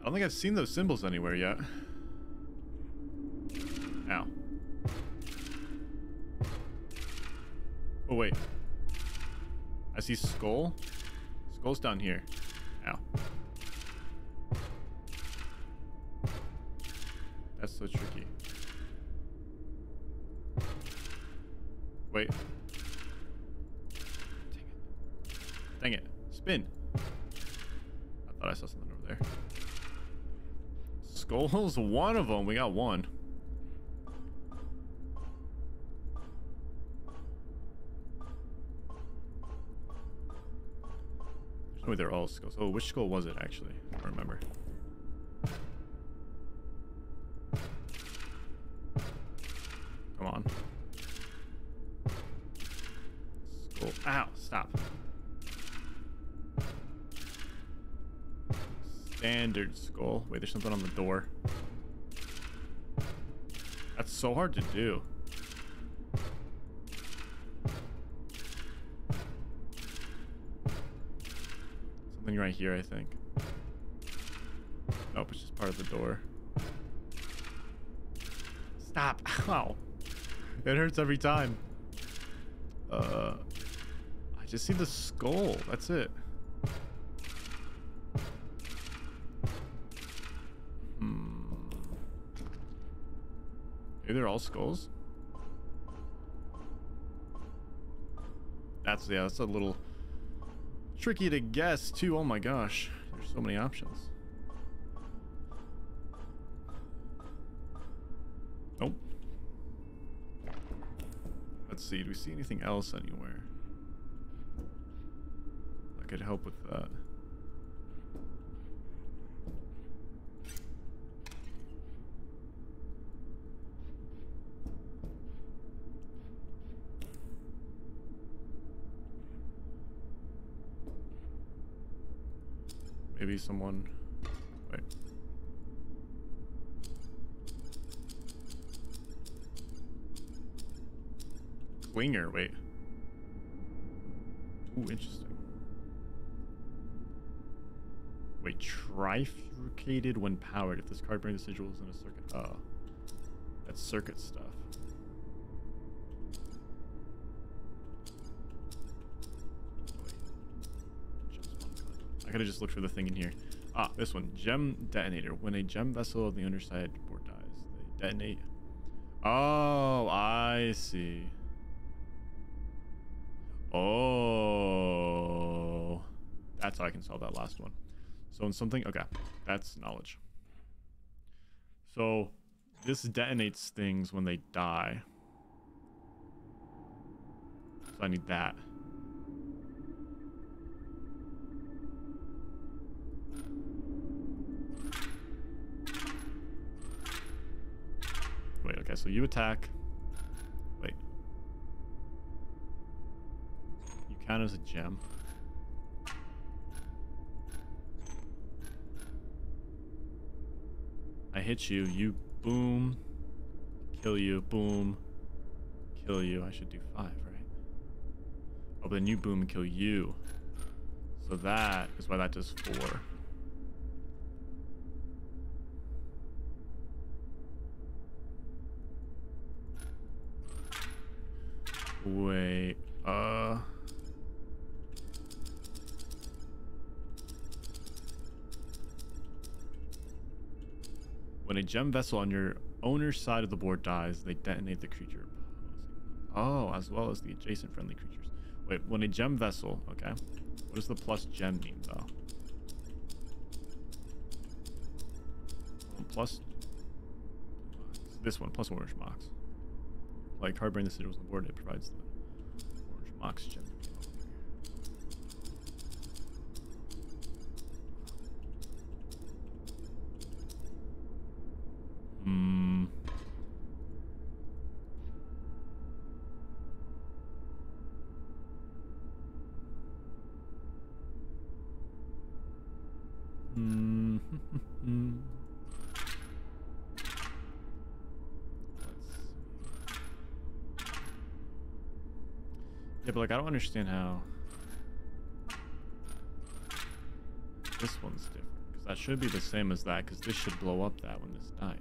I don't think I've seen those symbols anywhere yet. Ow. Oh, wait. I see skull. Skull's down here. Ow. So tricky. Wait. Dang it. Dang it. Spin. I thought I saw something over there. Skull's one of them. We got one. There's no way they're all skulls. Oh, which skull was it actually? I don't remember. Wait, there's something on the door. That's so hard to do. Something right here, I think. Nope, it's just part of the door. Stop. Ow. It hurts every time. Uh, I just see the skull. That's it. Hmm. Maybe they're all skulls. That's yeah. That's a little tricky to guess too. Oh my gosh, there's so many options. Nope. Let's see. Do we see anything else anywhere? That could help with that. Maybe someone... Wait. Winger, wait. Ooh, interesting. Wait, trifurcated when powered. If this card brings residuals in a circuit. Oh. That's circuit stuff. I could have just looked for the thing in here. Ah, this one. Gem detonator. When a gem vessel on the underside port dies, they detonate. Oh, I see. Oh. That's how I can solve that last one. So in something, okay, that's knowledge. So this detonates things when they die. So I need that. So you attack. Wait. You count as a gem. I hit you, you boom, kill you, boom, kill you. I should do five, right? Oh, but then you boom and kill you. So that is why that does four. Wait, uh... When a gem vessel on your owner's side of the board dies, they detonate the creature Oh, as well as the adjacent friendly creatures. Wait, when a gem vessel, okay. What does the plus gem mean, though? Plus this one, plus orange mox. Like harboring the sigils on the board, it provides the orange mox but like I don't understand how this one's different. Because that should be the same as that, because this should blow up that when this dies,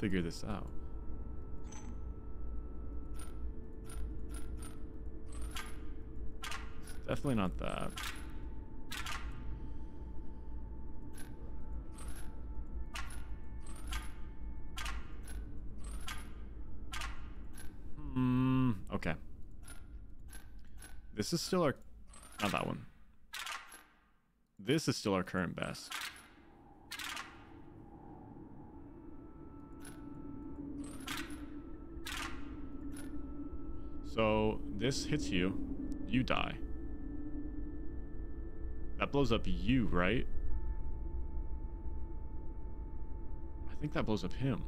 figure this out. Definitely not that. Hmm. Okay. This is still our... Not that one. This is still our current best. This hits you, you die. That blows up you, right? I think that blows up him.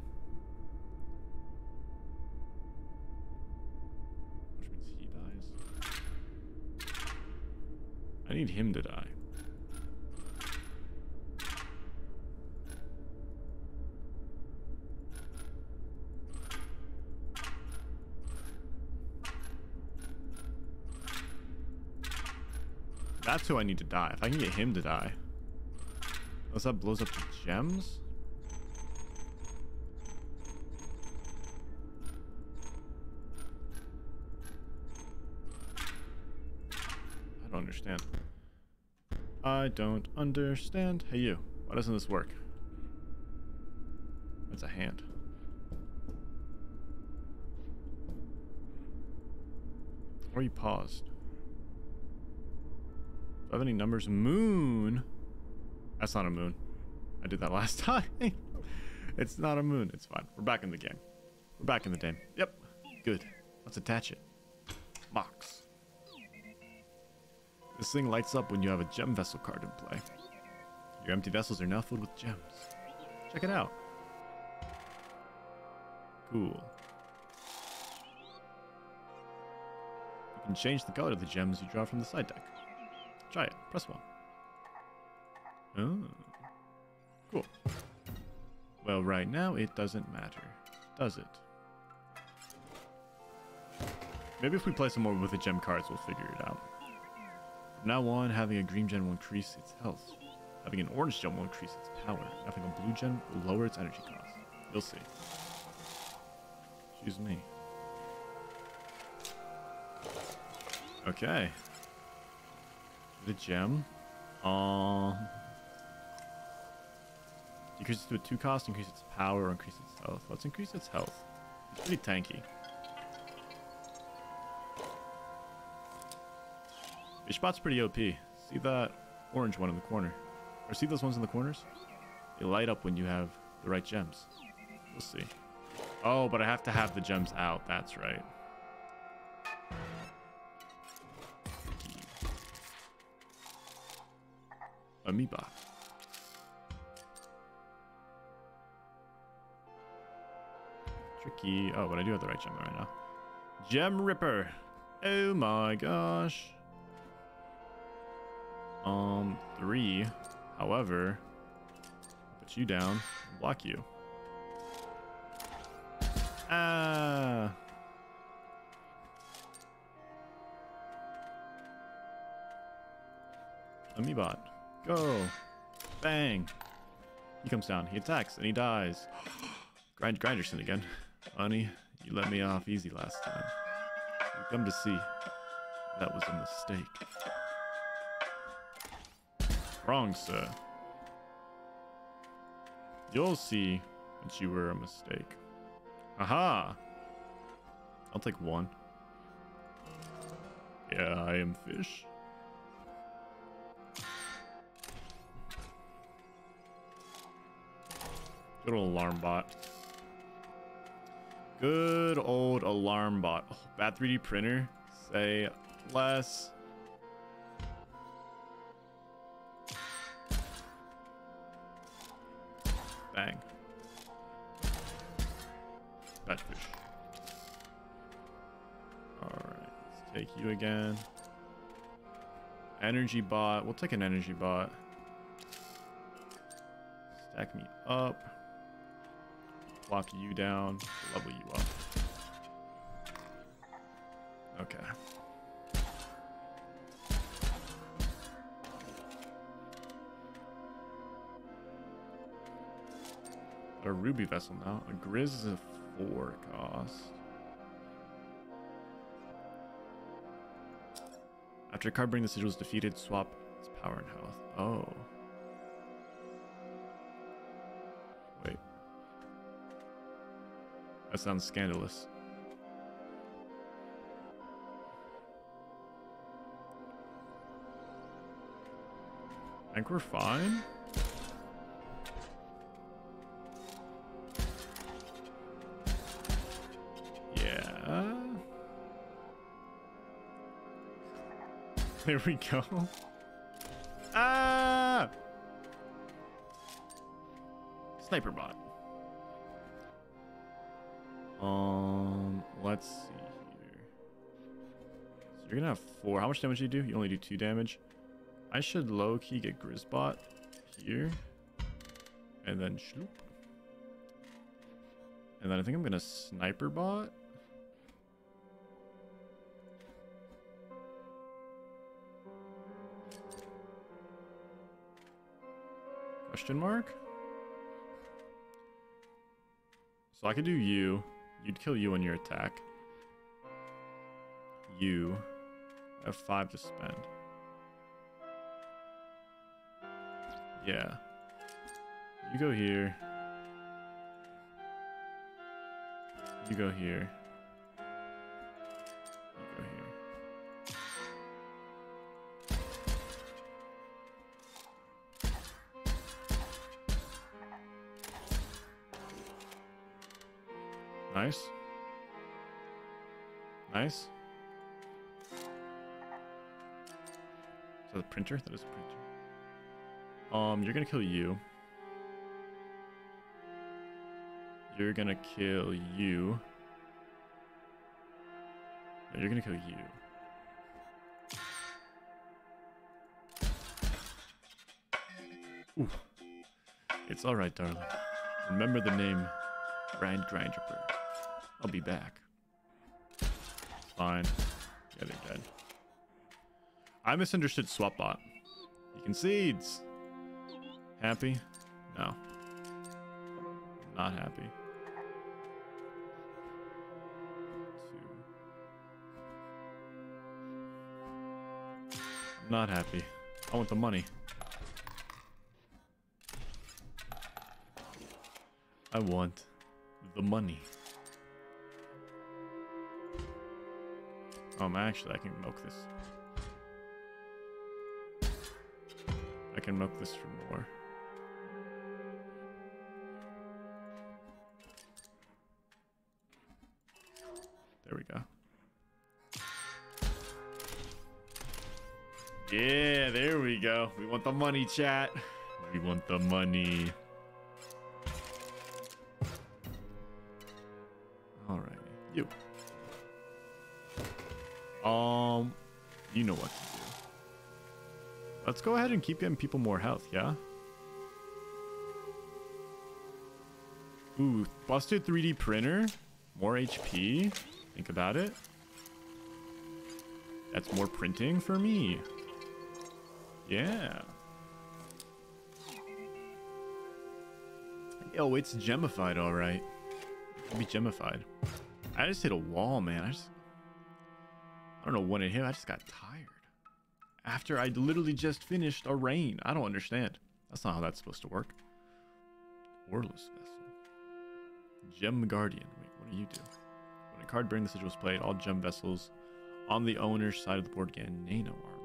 Which means he dies. I need him to die. That's who I need to die. If I can get him to die. Unless that blows up the gems? I don't understand. I don't understand. Hey you, why doesn't this work? That's a hand. Or you paused. I have any numbers? Moon. That's not a moon. I did that last time. it's not a moon. It's fine. We're back in the game. We're back in the game. Yep. Good. Let's attach it. Box. This thing lights up when you have a gem vessel card in play. Your empty vessels are now filled with gems. Check it out. Cool. You can change the color of the gems you draw from the side deck. Try it. Press one. Oh. Cool. Well, right now it doesn't matter, does it? Maybe if we play some more with the gem cards, we'll figure it out. From now on, having a green gem will increase its health. Having an orange gem will increase its power. Having a blue gem will lower its energy cost. You'll see. Excuse me. Okay. The gem. Um. Decrease it to a two cost, increase its power, increase its health. Let's increase its health. It's pretty tanky. Spot's pretty OP. See that orange one in the corner? Or see those ones in the corners? They light up when you have the right gems. We'll see. Oh, but I have to have the gems out. That's right. Amoeba. Tricky. Oh, but I do have the right gem right now. Gem Ripper. Oh my gosh. Um, three. However, put you down, block you. Ah. Amoebot. Go. Bang. He comes down. He attacks and he dies. Grind Grinderson again. Honey, you let me off easy last time. You come to see. That was a mistake. Wrong, sir. You'll see that you were a mistake. Aha! I'll take one. Yeah, I am fish. Good old alarm bot. Good old alarm bot. Oh, bad 3D printer. Say less. Bang. Bad fish. Alright, let's take you again. Energy bot. We'll take an energy bot. Stack me up. Plop you down. Level you up. Okay. a ruby vessel now. A grizz is a four cost. After card bring the sigil is defeated, swap its power and health. Oh. That sounds scandalous. I think we're fine. Yeah. There we go. Ah! Sniper bot. Have four. How much damage do you do? You only do two damage. I should low key get Grizzbot here, and then shloop. And then I think I'm gonna sniper bot. Question mark? So I could do you. You'd kill you on your attack. You. Have five to spend. Yeah. You go here. You go here. You go here. Nice. Nice. That a printer? That is a printer. Um, you're gonna kill you. You're gonna kill you. No, you're gonna kill you. Ooh. It's alright, darling. Remember the name Grind Grindripper. I'll be back. Fine. Yeah, they're dead. I misunderstood Swapbot. He concedes. Happy? No. Not happy. Two. I'm not happy. I want the money. I want the money. Um, actually, I can milk this. I can milk this for more. There we go. Yeah, there we go. We want the money, chat. We want the money. Alrighty. You. Um, you know what. Let's go ahead and keep getting people more health, yeah? Ooh, busted 3D printer? More HP. Think about it. That's more printing for me. Yeah. Yo, it's gemified, all right. It'll be gemified. I just hit a wall, man. I just... I don't know when it hit. I just got tired. After I literally just finished a rain. I don't understand. That's not how that's supposed to work. Orless vessel. Gem Guardian. Wait, what do you do? When a card bearing the sigil is played, all gem vessels on the owner's side of the board get nano armor.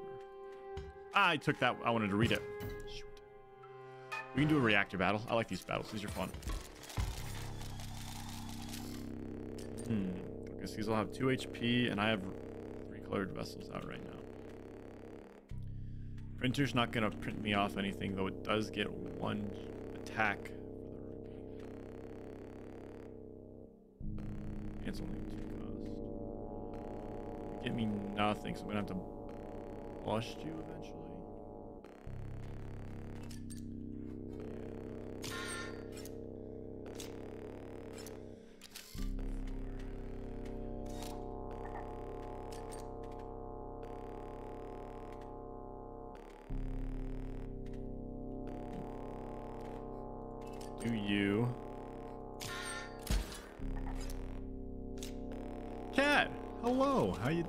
I took that. I wanted to read it. Shoot. We can do a reactor battle. I like these battles. These are fun. Hmm. Okay, so these will have 2 HP, and I have three colored vessels out right now. Printer's not going to print me off anything, though it does get one attack. It's only two cost. Get me nothing, so I'm going to have to bust you eventually.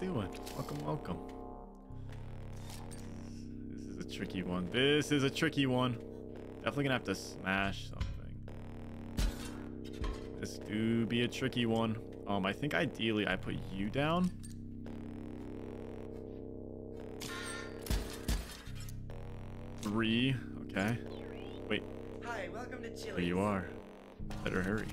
Doing? Welcome, welcome. This is a tricky one. This is a tricky one. Definitely gonna have to smash something. This do be a tricky one. Um, I think ideally I put you down. Three. Okay. Wait. Hi, welcome to Chile. There you are. Better hurry.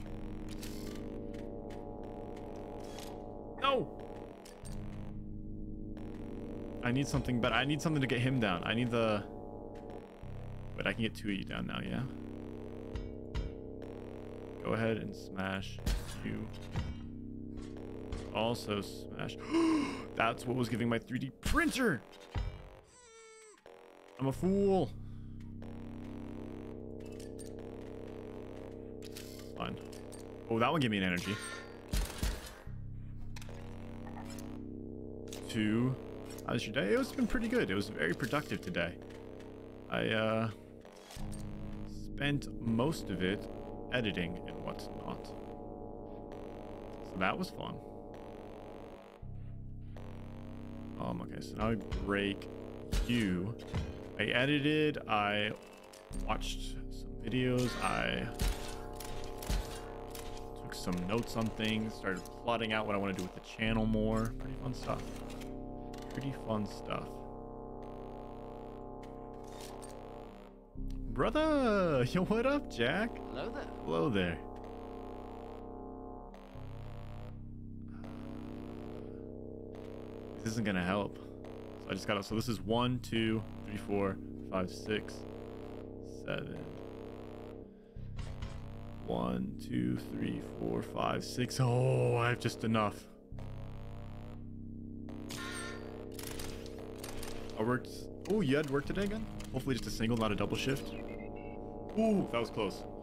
I need something better. I need something to get him down. I need the... Wait, I can get two of you down now, yeah? Go ahead and smash you. Also smash... That's what was giving my 3D printer! I'm a fool! Fine. Oh, that one gave me an energy. Two. How was your day? It was been pretty good. It was very productive today. I uh spent most of it editing and whatnot. So that was fun. Um, okay, so now I break you. I edited, I watched some videos, I took some notes on things, started plotting out what I want to do with the channel more. Pretty fun stuff. Pretty fun stuff. Brother! Yo, what up, Jack? Hello there. Hello there. This isn't gonna help. So I just gotta. So this is one, two, three, four, five, six, seven. One, two, three, four, five, six. Oh, I have just enough. I worked. Oh, you had work today again? Hopefully, just a single, not a double shift. Ooh, that was close.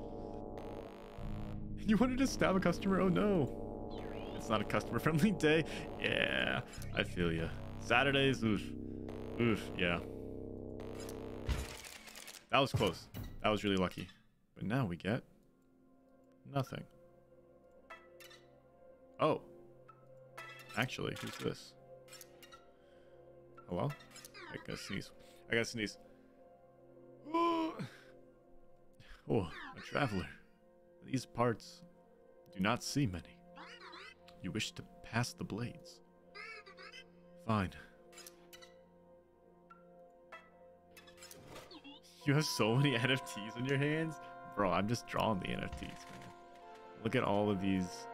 You wanted to stab a customer? Oh no. It's not a customer friendly day. Yeah, I feel you. Saturdays, oof. Oof, yeah. That was close. That was really lucky. But now we get nothing. Oh. Actually, who's this? Hello? I gotta sneeze. I gotta sneeze. Oh, a traveler. These parts do not see many. You wish to pass the blades. Fine. You have so many NFTs in your hands? Bro, I'm just drawing the NFTs, man. Look at all of these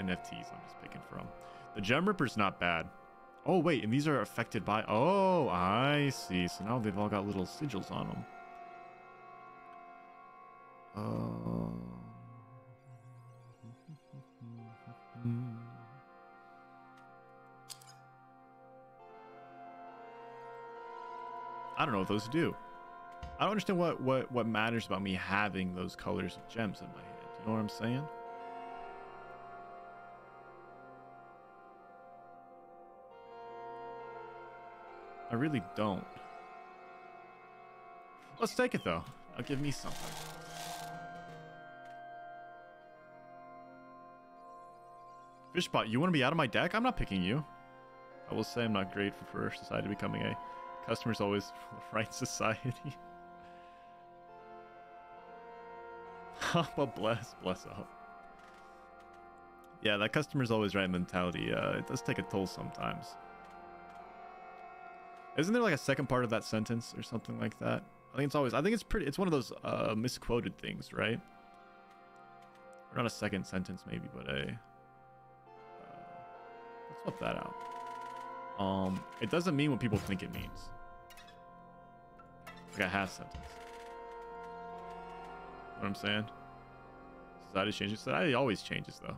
NFTs I'm just picking from. The Gem Ripper's not bad. Oh, wait, and these are affected by... Oh, I see. So now they've all got little sigils on them. Um... I don't know what those do. I don't understand what, what, what matters about me having those colors of gems in my hand. You know what I'm saying? I really don't. Let's take it though. Now give me something. Fishbot, you want to be out of my deck? I'm not picking you. I will say I'm not great for, society becoming a customer's always right society. well, bless, bless up. Yeah, that customer's always right mentality. Uh, it does take a toll sometimes. Isn't there like a second part of that sentence or something like that? I think it's always. I think it's pretty. It's one of those uh, misquoted things, right? Or not a second sentence, maybe, but a. Uh, let's swap that out. Um, it doesn't mean what people think it means. Like a half sentence. You know what I'm saying? Society changes. Society always changes, though.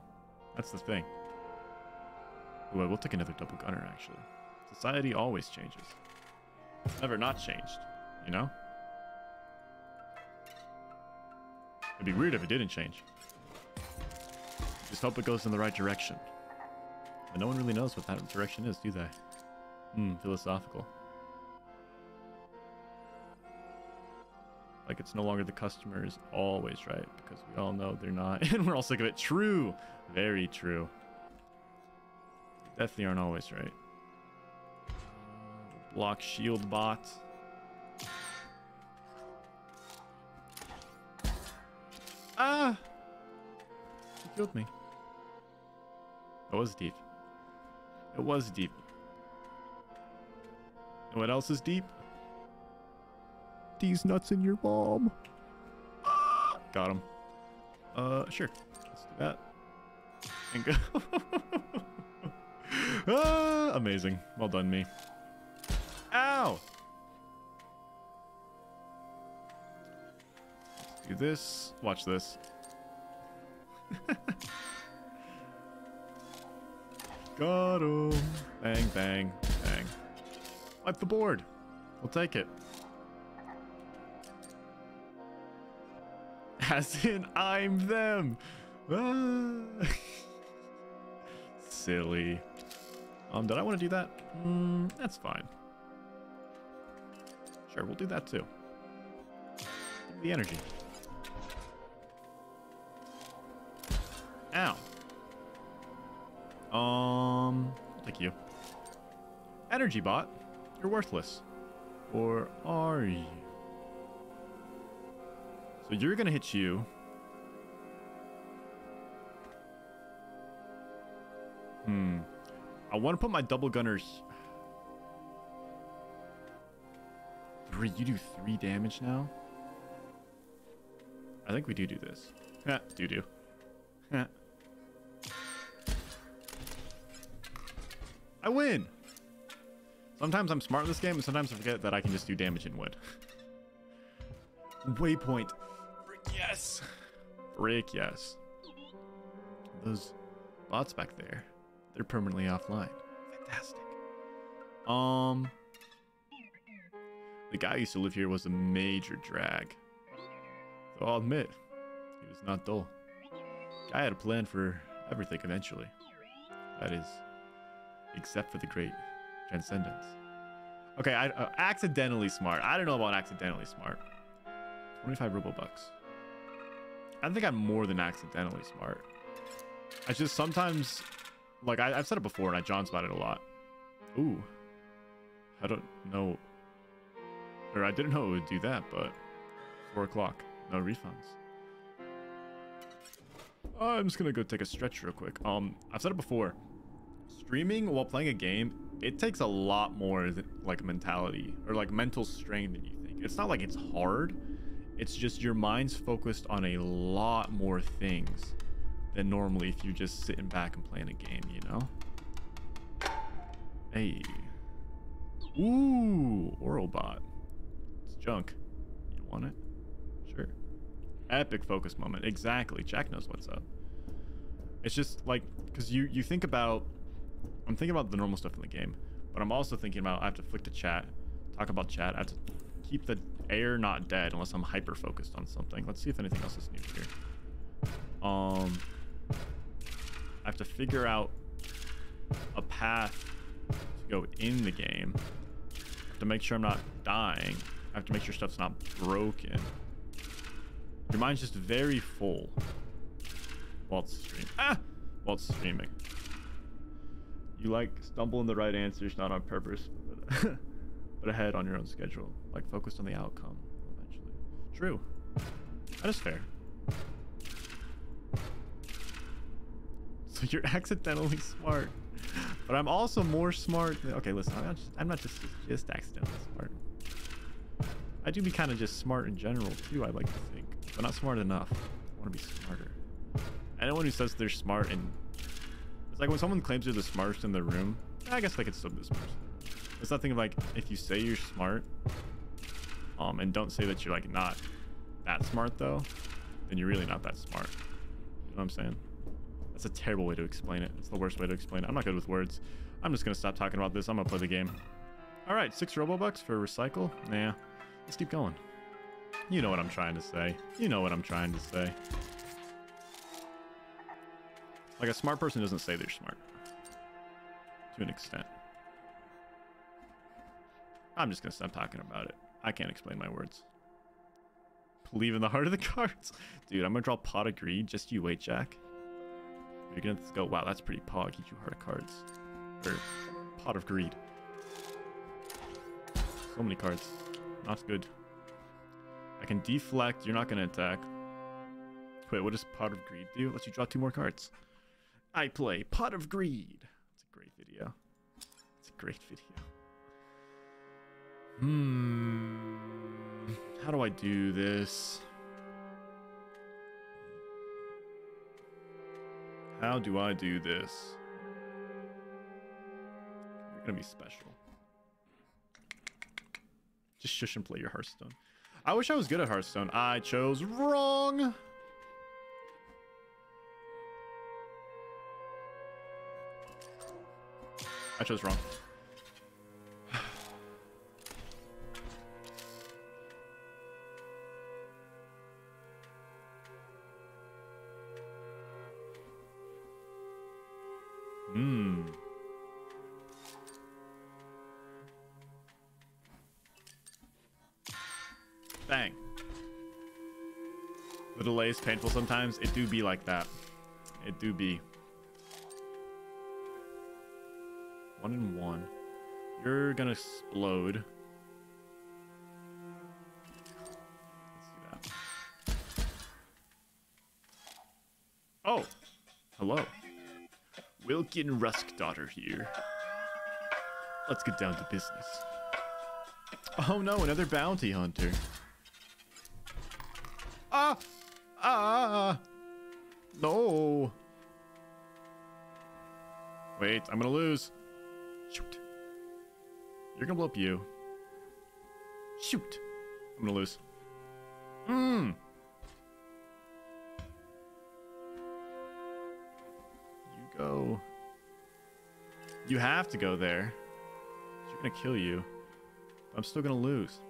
That's the thing. Ooh, we'll take another double gunner, actually. Society always changes. Never not changed, you know? It'd be weird if it didn't change. Just hope it goes in the right direction. But no one really knows what that direction is, do they? Hmm, philosophical. Like it's no longer the customer is always right because we all know they're not, and we're all sick of it. True, very true. Definitely aren't always right. Block shield bot. Ah! He killed me. That was deep. It was deep. And what else is deep? These nuts in your bomb. Ah! Got him. Uh, sure. Let's do that. And go. ah, amazing. Well done, me. Ow! Do this. Watch this. Got him. Bang, bang, bang. Wipe the board. We'll take it. As in, I'm them. Silly. Um, did I want to do that? Mm, that's fine. Sure, we'll do that too. The energy. Ow. Um, thank you. Energy bot, you're worthless. Or are you? So you're gonna hit you. Hmm. I want to put my double gunner. Three. You do three damage now. I think we do do this. Yeah, do do. Yeah. I win. Sometimes I'm smart in this game, and sometimes I forget that I can just do damage in wood. Waypoint. Yes. Break, yes. Those bots back there, they're permanently offline. Fantastic. Um, the guy who used to live here was a major drag. So I'll admit, he was not dull. Guy had a plan for everything eventually. That is, except for the great transcendence. Okay, I uh, accidentally smart. I don't know about accidentally smart. 25 robobucks. I think I'm more than accidentally smart. I just sometimes, like I, have said it before and I John's about it a lot. Ooh, I don't know, or I didn't know it would do that, but four o'clock, no refunds. I'm just gonna go take a stretch real quick. Um, I've said it before. Streaming while playing a game, it takes a lot more than, like mentality or like mental strain than you think. It's not like it's hard it's just your mind's focused on a lot more things than normally if you're just sitting back and playing a game, you know? Hey. Ooh, Ourobot. Junk. You want it? Sure. Epic focus moment. Exactly. Jack knows what's up. It's just like, because you, you think about, I'm thinking about the normal stuff in the game, but I'm also thinking about, I have to flick to chat, talk about chat, I have to keep the air not dead unless I'm hyper focused on something. Let's see if anything else is new here. Um, I have to figure out a path to go in the game to make sure I'm not dying. I have to make sure stuff's not broken. Your mind's just very full while streaming. Ah! While streaming. You like stumbling the right answers, not on purpose, but, but ahead on your own schedule. Like focused on the outcome eventually. True. That is fair. So you're accidentally smart. But I'm also more smart. Than, okay, listen, I'm not just, I'm not just, just accidentally smart. I do be kind of just smart in general too, I like to think. But not smart enough. I want to be smarter. Anyone who says they're smart and... It's like when someone claims they're the smartest in the room, I guess they could still be the smartest. It's that thing of like, if you say you're smart, um, and don't say that you're like not that smart though, then you're really not that smart. You know what I'm saying? That's a terrible way to explain it. It's the worst way to explain it. I'm not good with words. I'm just gonna stop talking about this. I'm gonna play the game. All right, six Robobucks for recycle. Nah, let's keep going. You know what I'm trying to say. You know what I'm trying to say. Like a smart person doesn't say they're smart. To an extent. I'm just gonna stop talking about it. I can't explain my words. Believe in the heart of the cards. Dude, I'm gonna draw Pot of Greed. Just you wait, Jack. You're gonna go, wow, that's pretty pog. Get you heart of cards. Or pot of greed. So many cards. Not good. I can deflect. You're not gonna attack. Wait, what does pot of greed do? Lets you draw two more cards. I play pot of greed. It's a great video. It's a great video. Hmm. How do I do this? How do I do this? You're gonna be special. Just shush and play your Hearthstone. I wish I was good at Hearthstone. I chose wrong. I chose wrong. Sometimes. It do be like that. It do be. One and one. You're gonna explode. Oh. Hello. Wilkin Ruskdaughter here. Let's get down to business. Oh no, another bounty hunter. I'm gonna lose. Shoot. You're gonna blow up you. Shoot. I'm gonna lose. Mmm. You go. You have to go there. You're gonna kill you. I'm still gonna lose.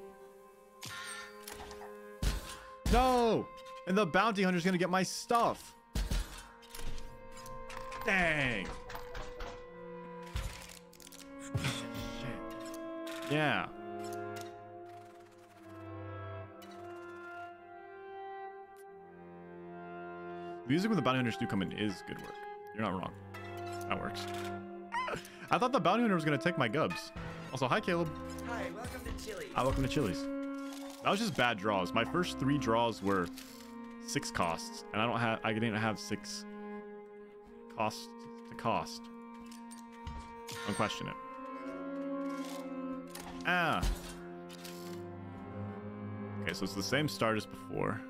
No! And the bounty hunter's gonna get my stuff. Dang. Yeah. Music when the bounty hunters do come in is good work. You're not wrong. That works. I thought the bounty hunter was gonna take my gubs. Also, hi Caleb. Hi, welcome to Chili's. Hi, welcome to Chili's. That was just bad draws. My first three draws were six costs, and I don't have. I didn't have six cost to cost. Don't question it. Ah. Okay, so it's the same start as before.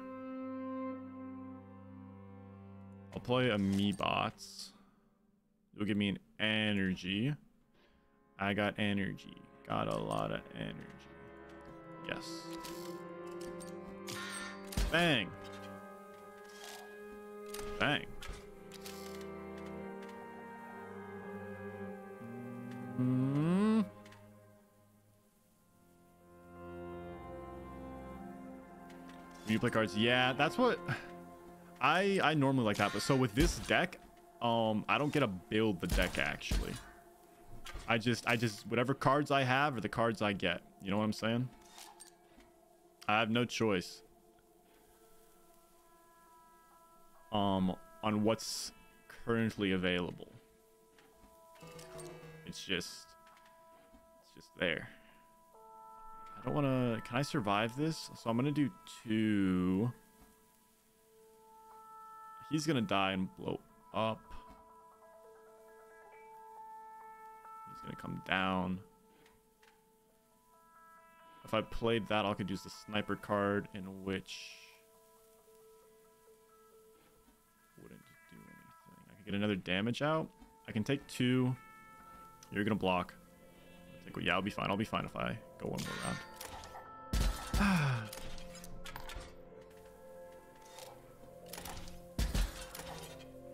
I'll play Amoebots. You'll give me an energy. I got energy. Got a lot of energy. Yes. Bang. Bang. You play cards. Yeah, that's what I I normally like that. But so with this deck, um, I don't get to build the deck actually. I just, I just, whatever cards I have are the cards I get. You know what I'm saying? I have no choice. Um, on what's currently available. It's just, it's just there. I don't want to, can I survive this? So I'm going to do two. He's going to die and blow up. He's going to come down. If I played that, I could use the sniper card in which wouldn't do anything. I could get another damage out. I can take two. You're gonna block. Take, yeah, I'll be fine. I'll be fine if I go one more round.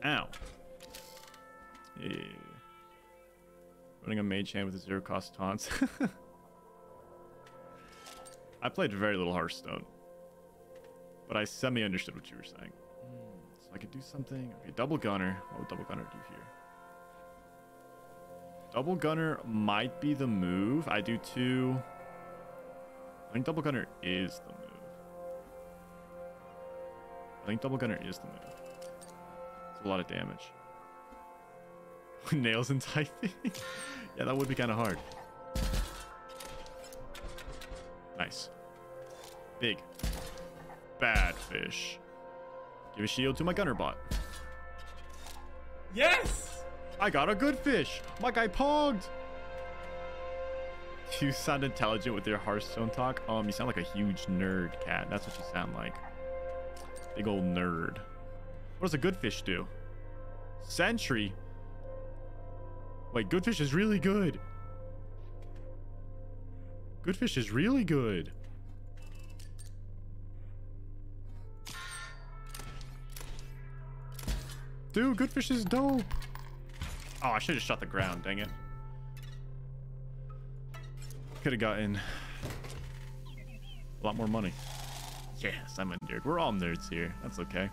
Ow. Yeah. Running a mage hand with a zero cost taunts. I played very little Hearthstone, but I semi understood what you were saying. So I could do something. Okay, double gunner. What would double gunner do here? Double gunner might be the move. I do two. I think double gunner is the move. I think double gunner is the move. It's a lot of damage. Nails and typing. yeah, that would be kind of hard. Nice. Big. Bad fish. Give a shield to my gunner bot. Yes! I got a good fish. My guy pogged. You sound intelligent with your Hearthstone talk. Um, you sound like a huge nerd, cat. That's what you sound like. Big old nerd. What does a good fish do? Sentry. Wait, good fish is really good. Good fish is really good. Dude, good fish is dope. Oh, I should have shot the ground, dang it. Could have gotten a lot more money. Yes, I'm a nerd. We're all nerds here. That's okay.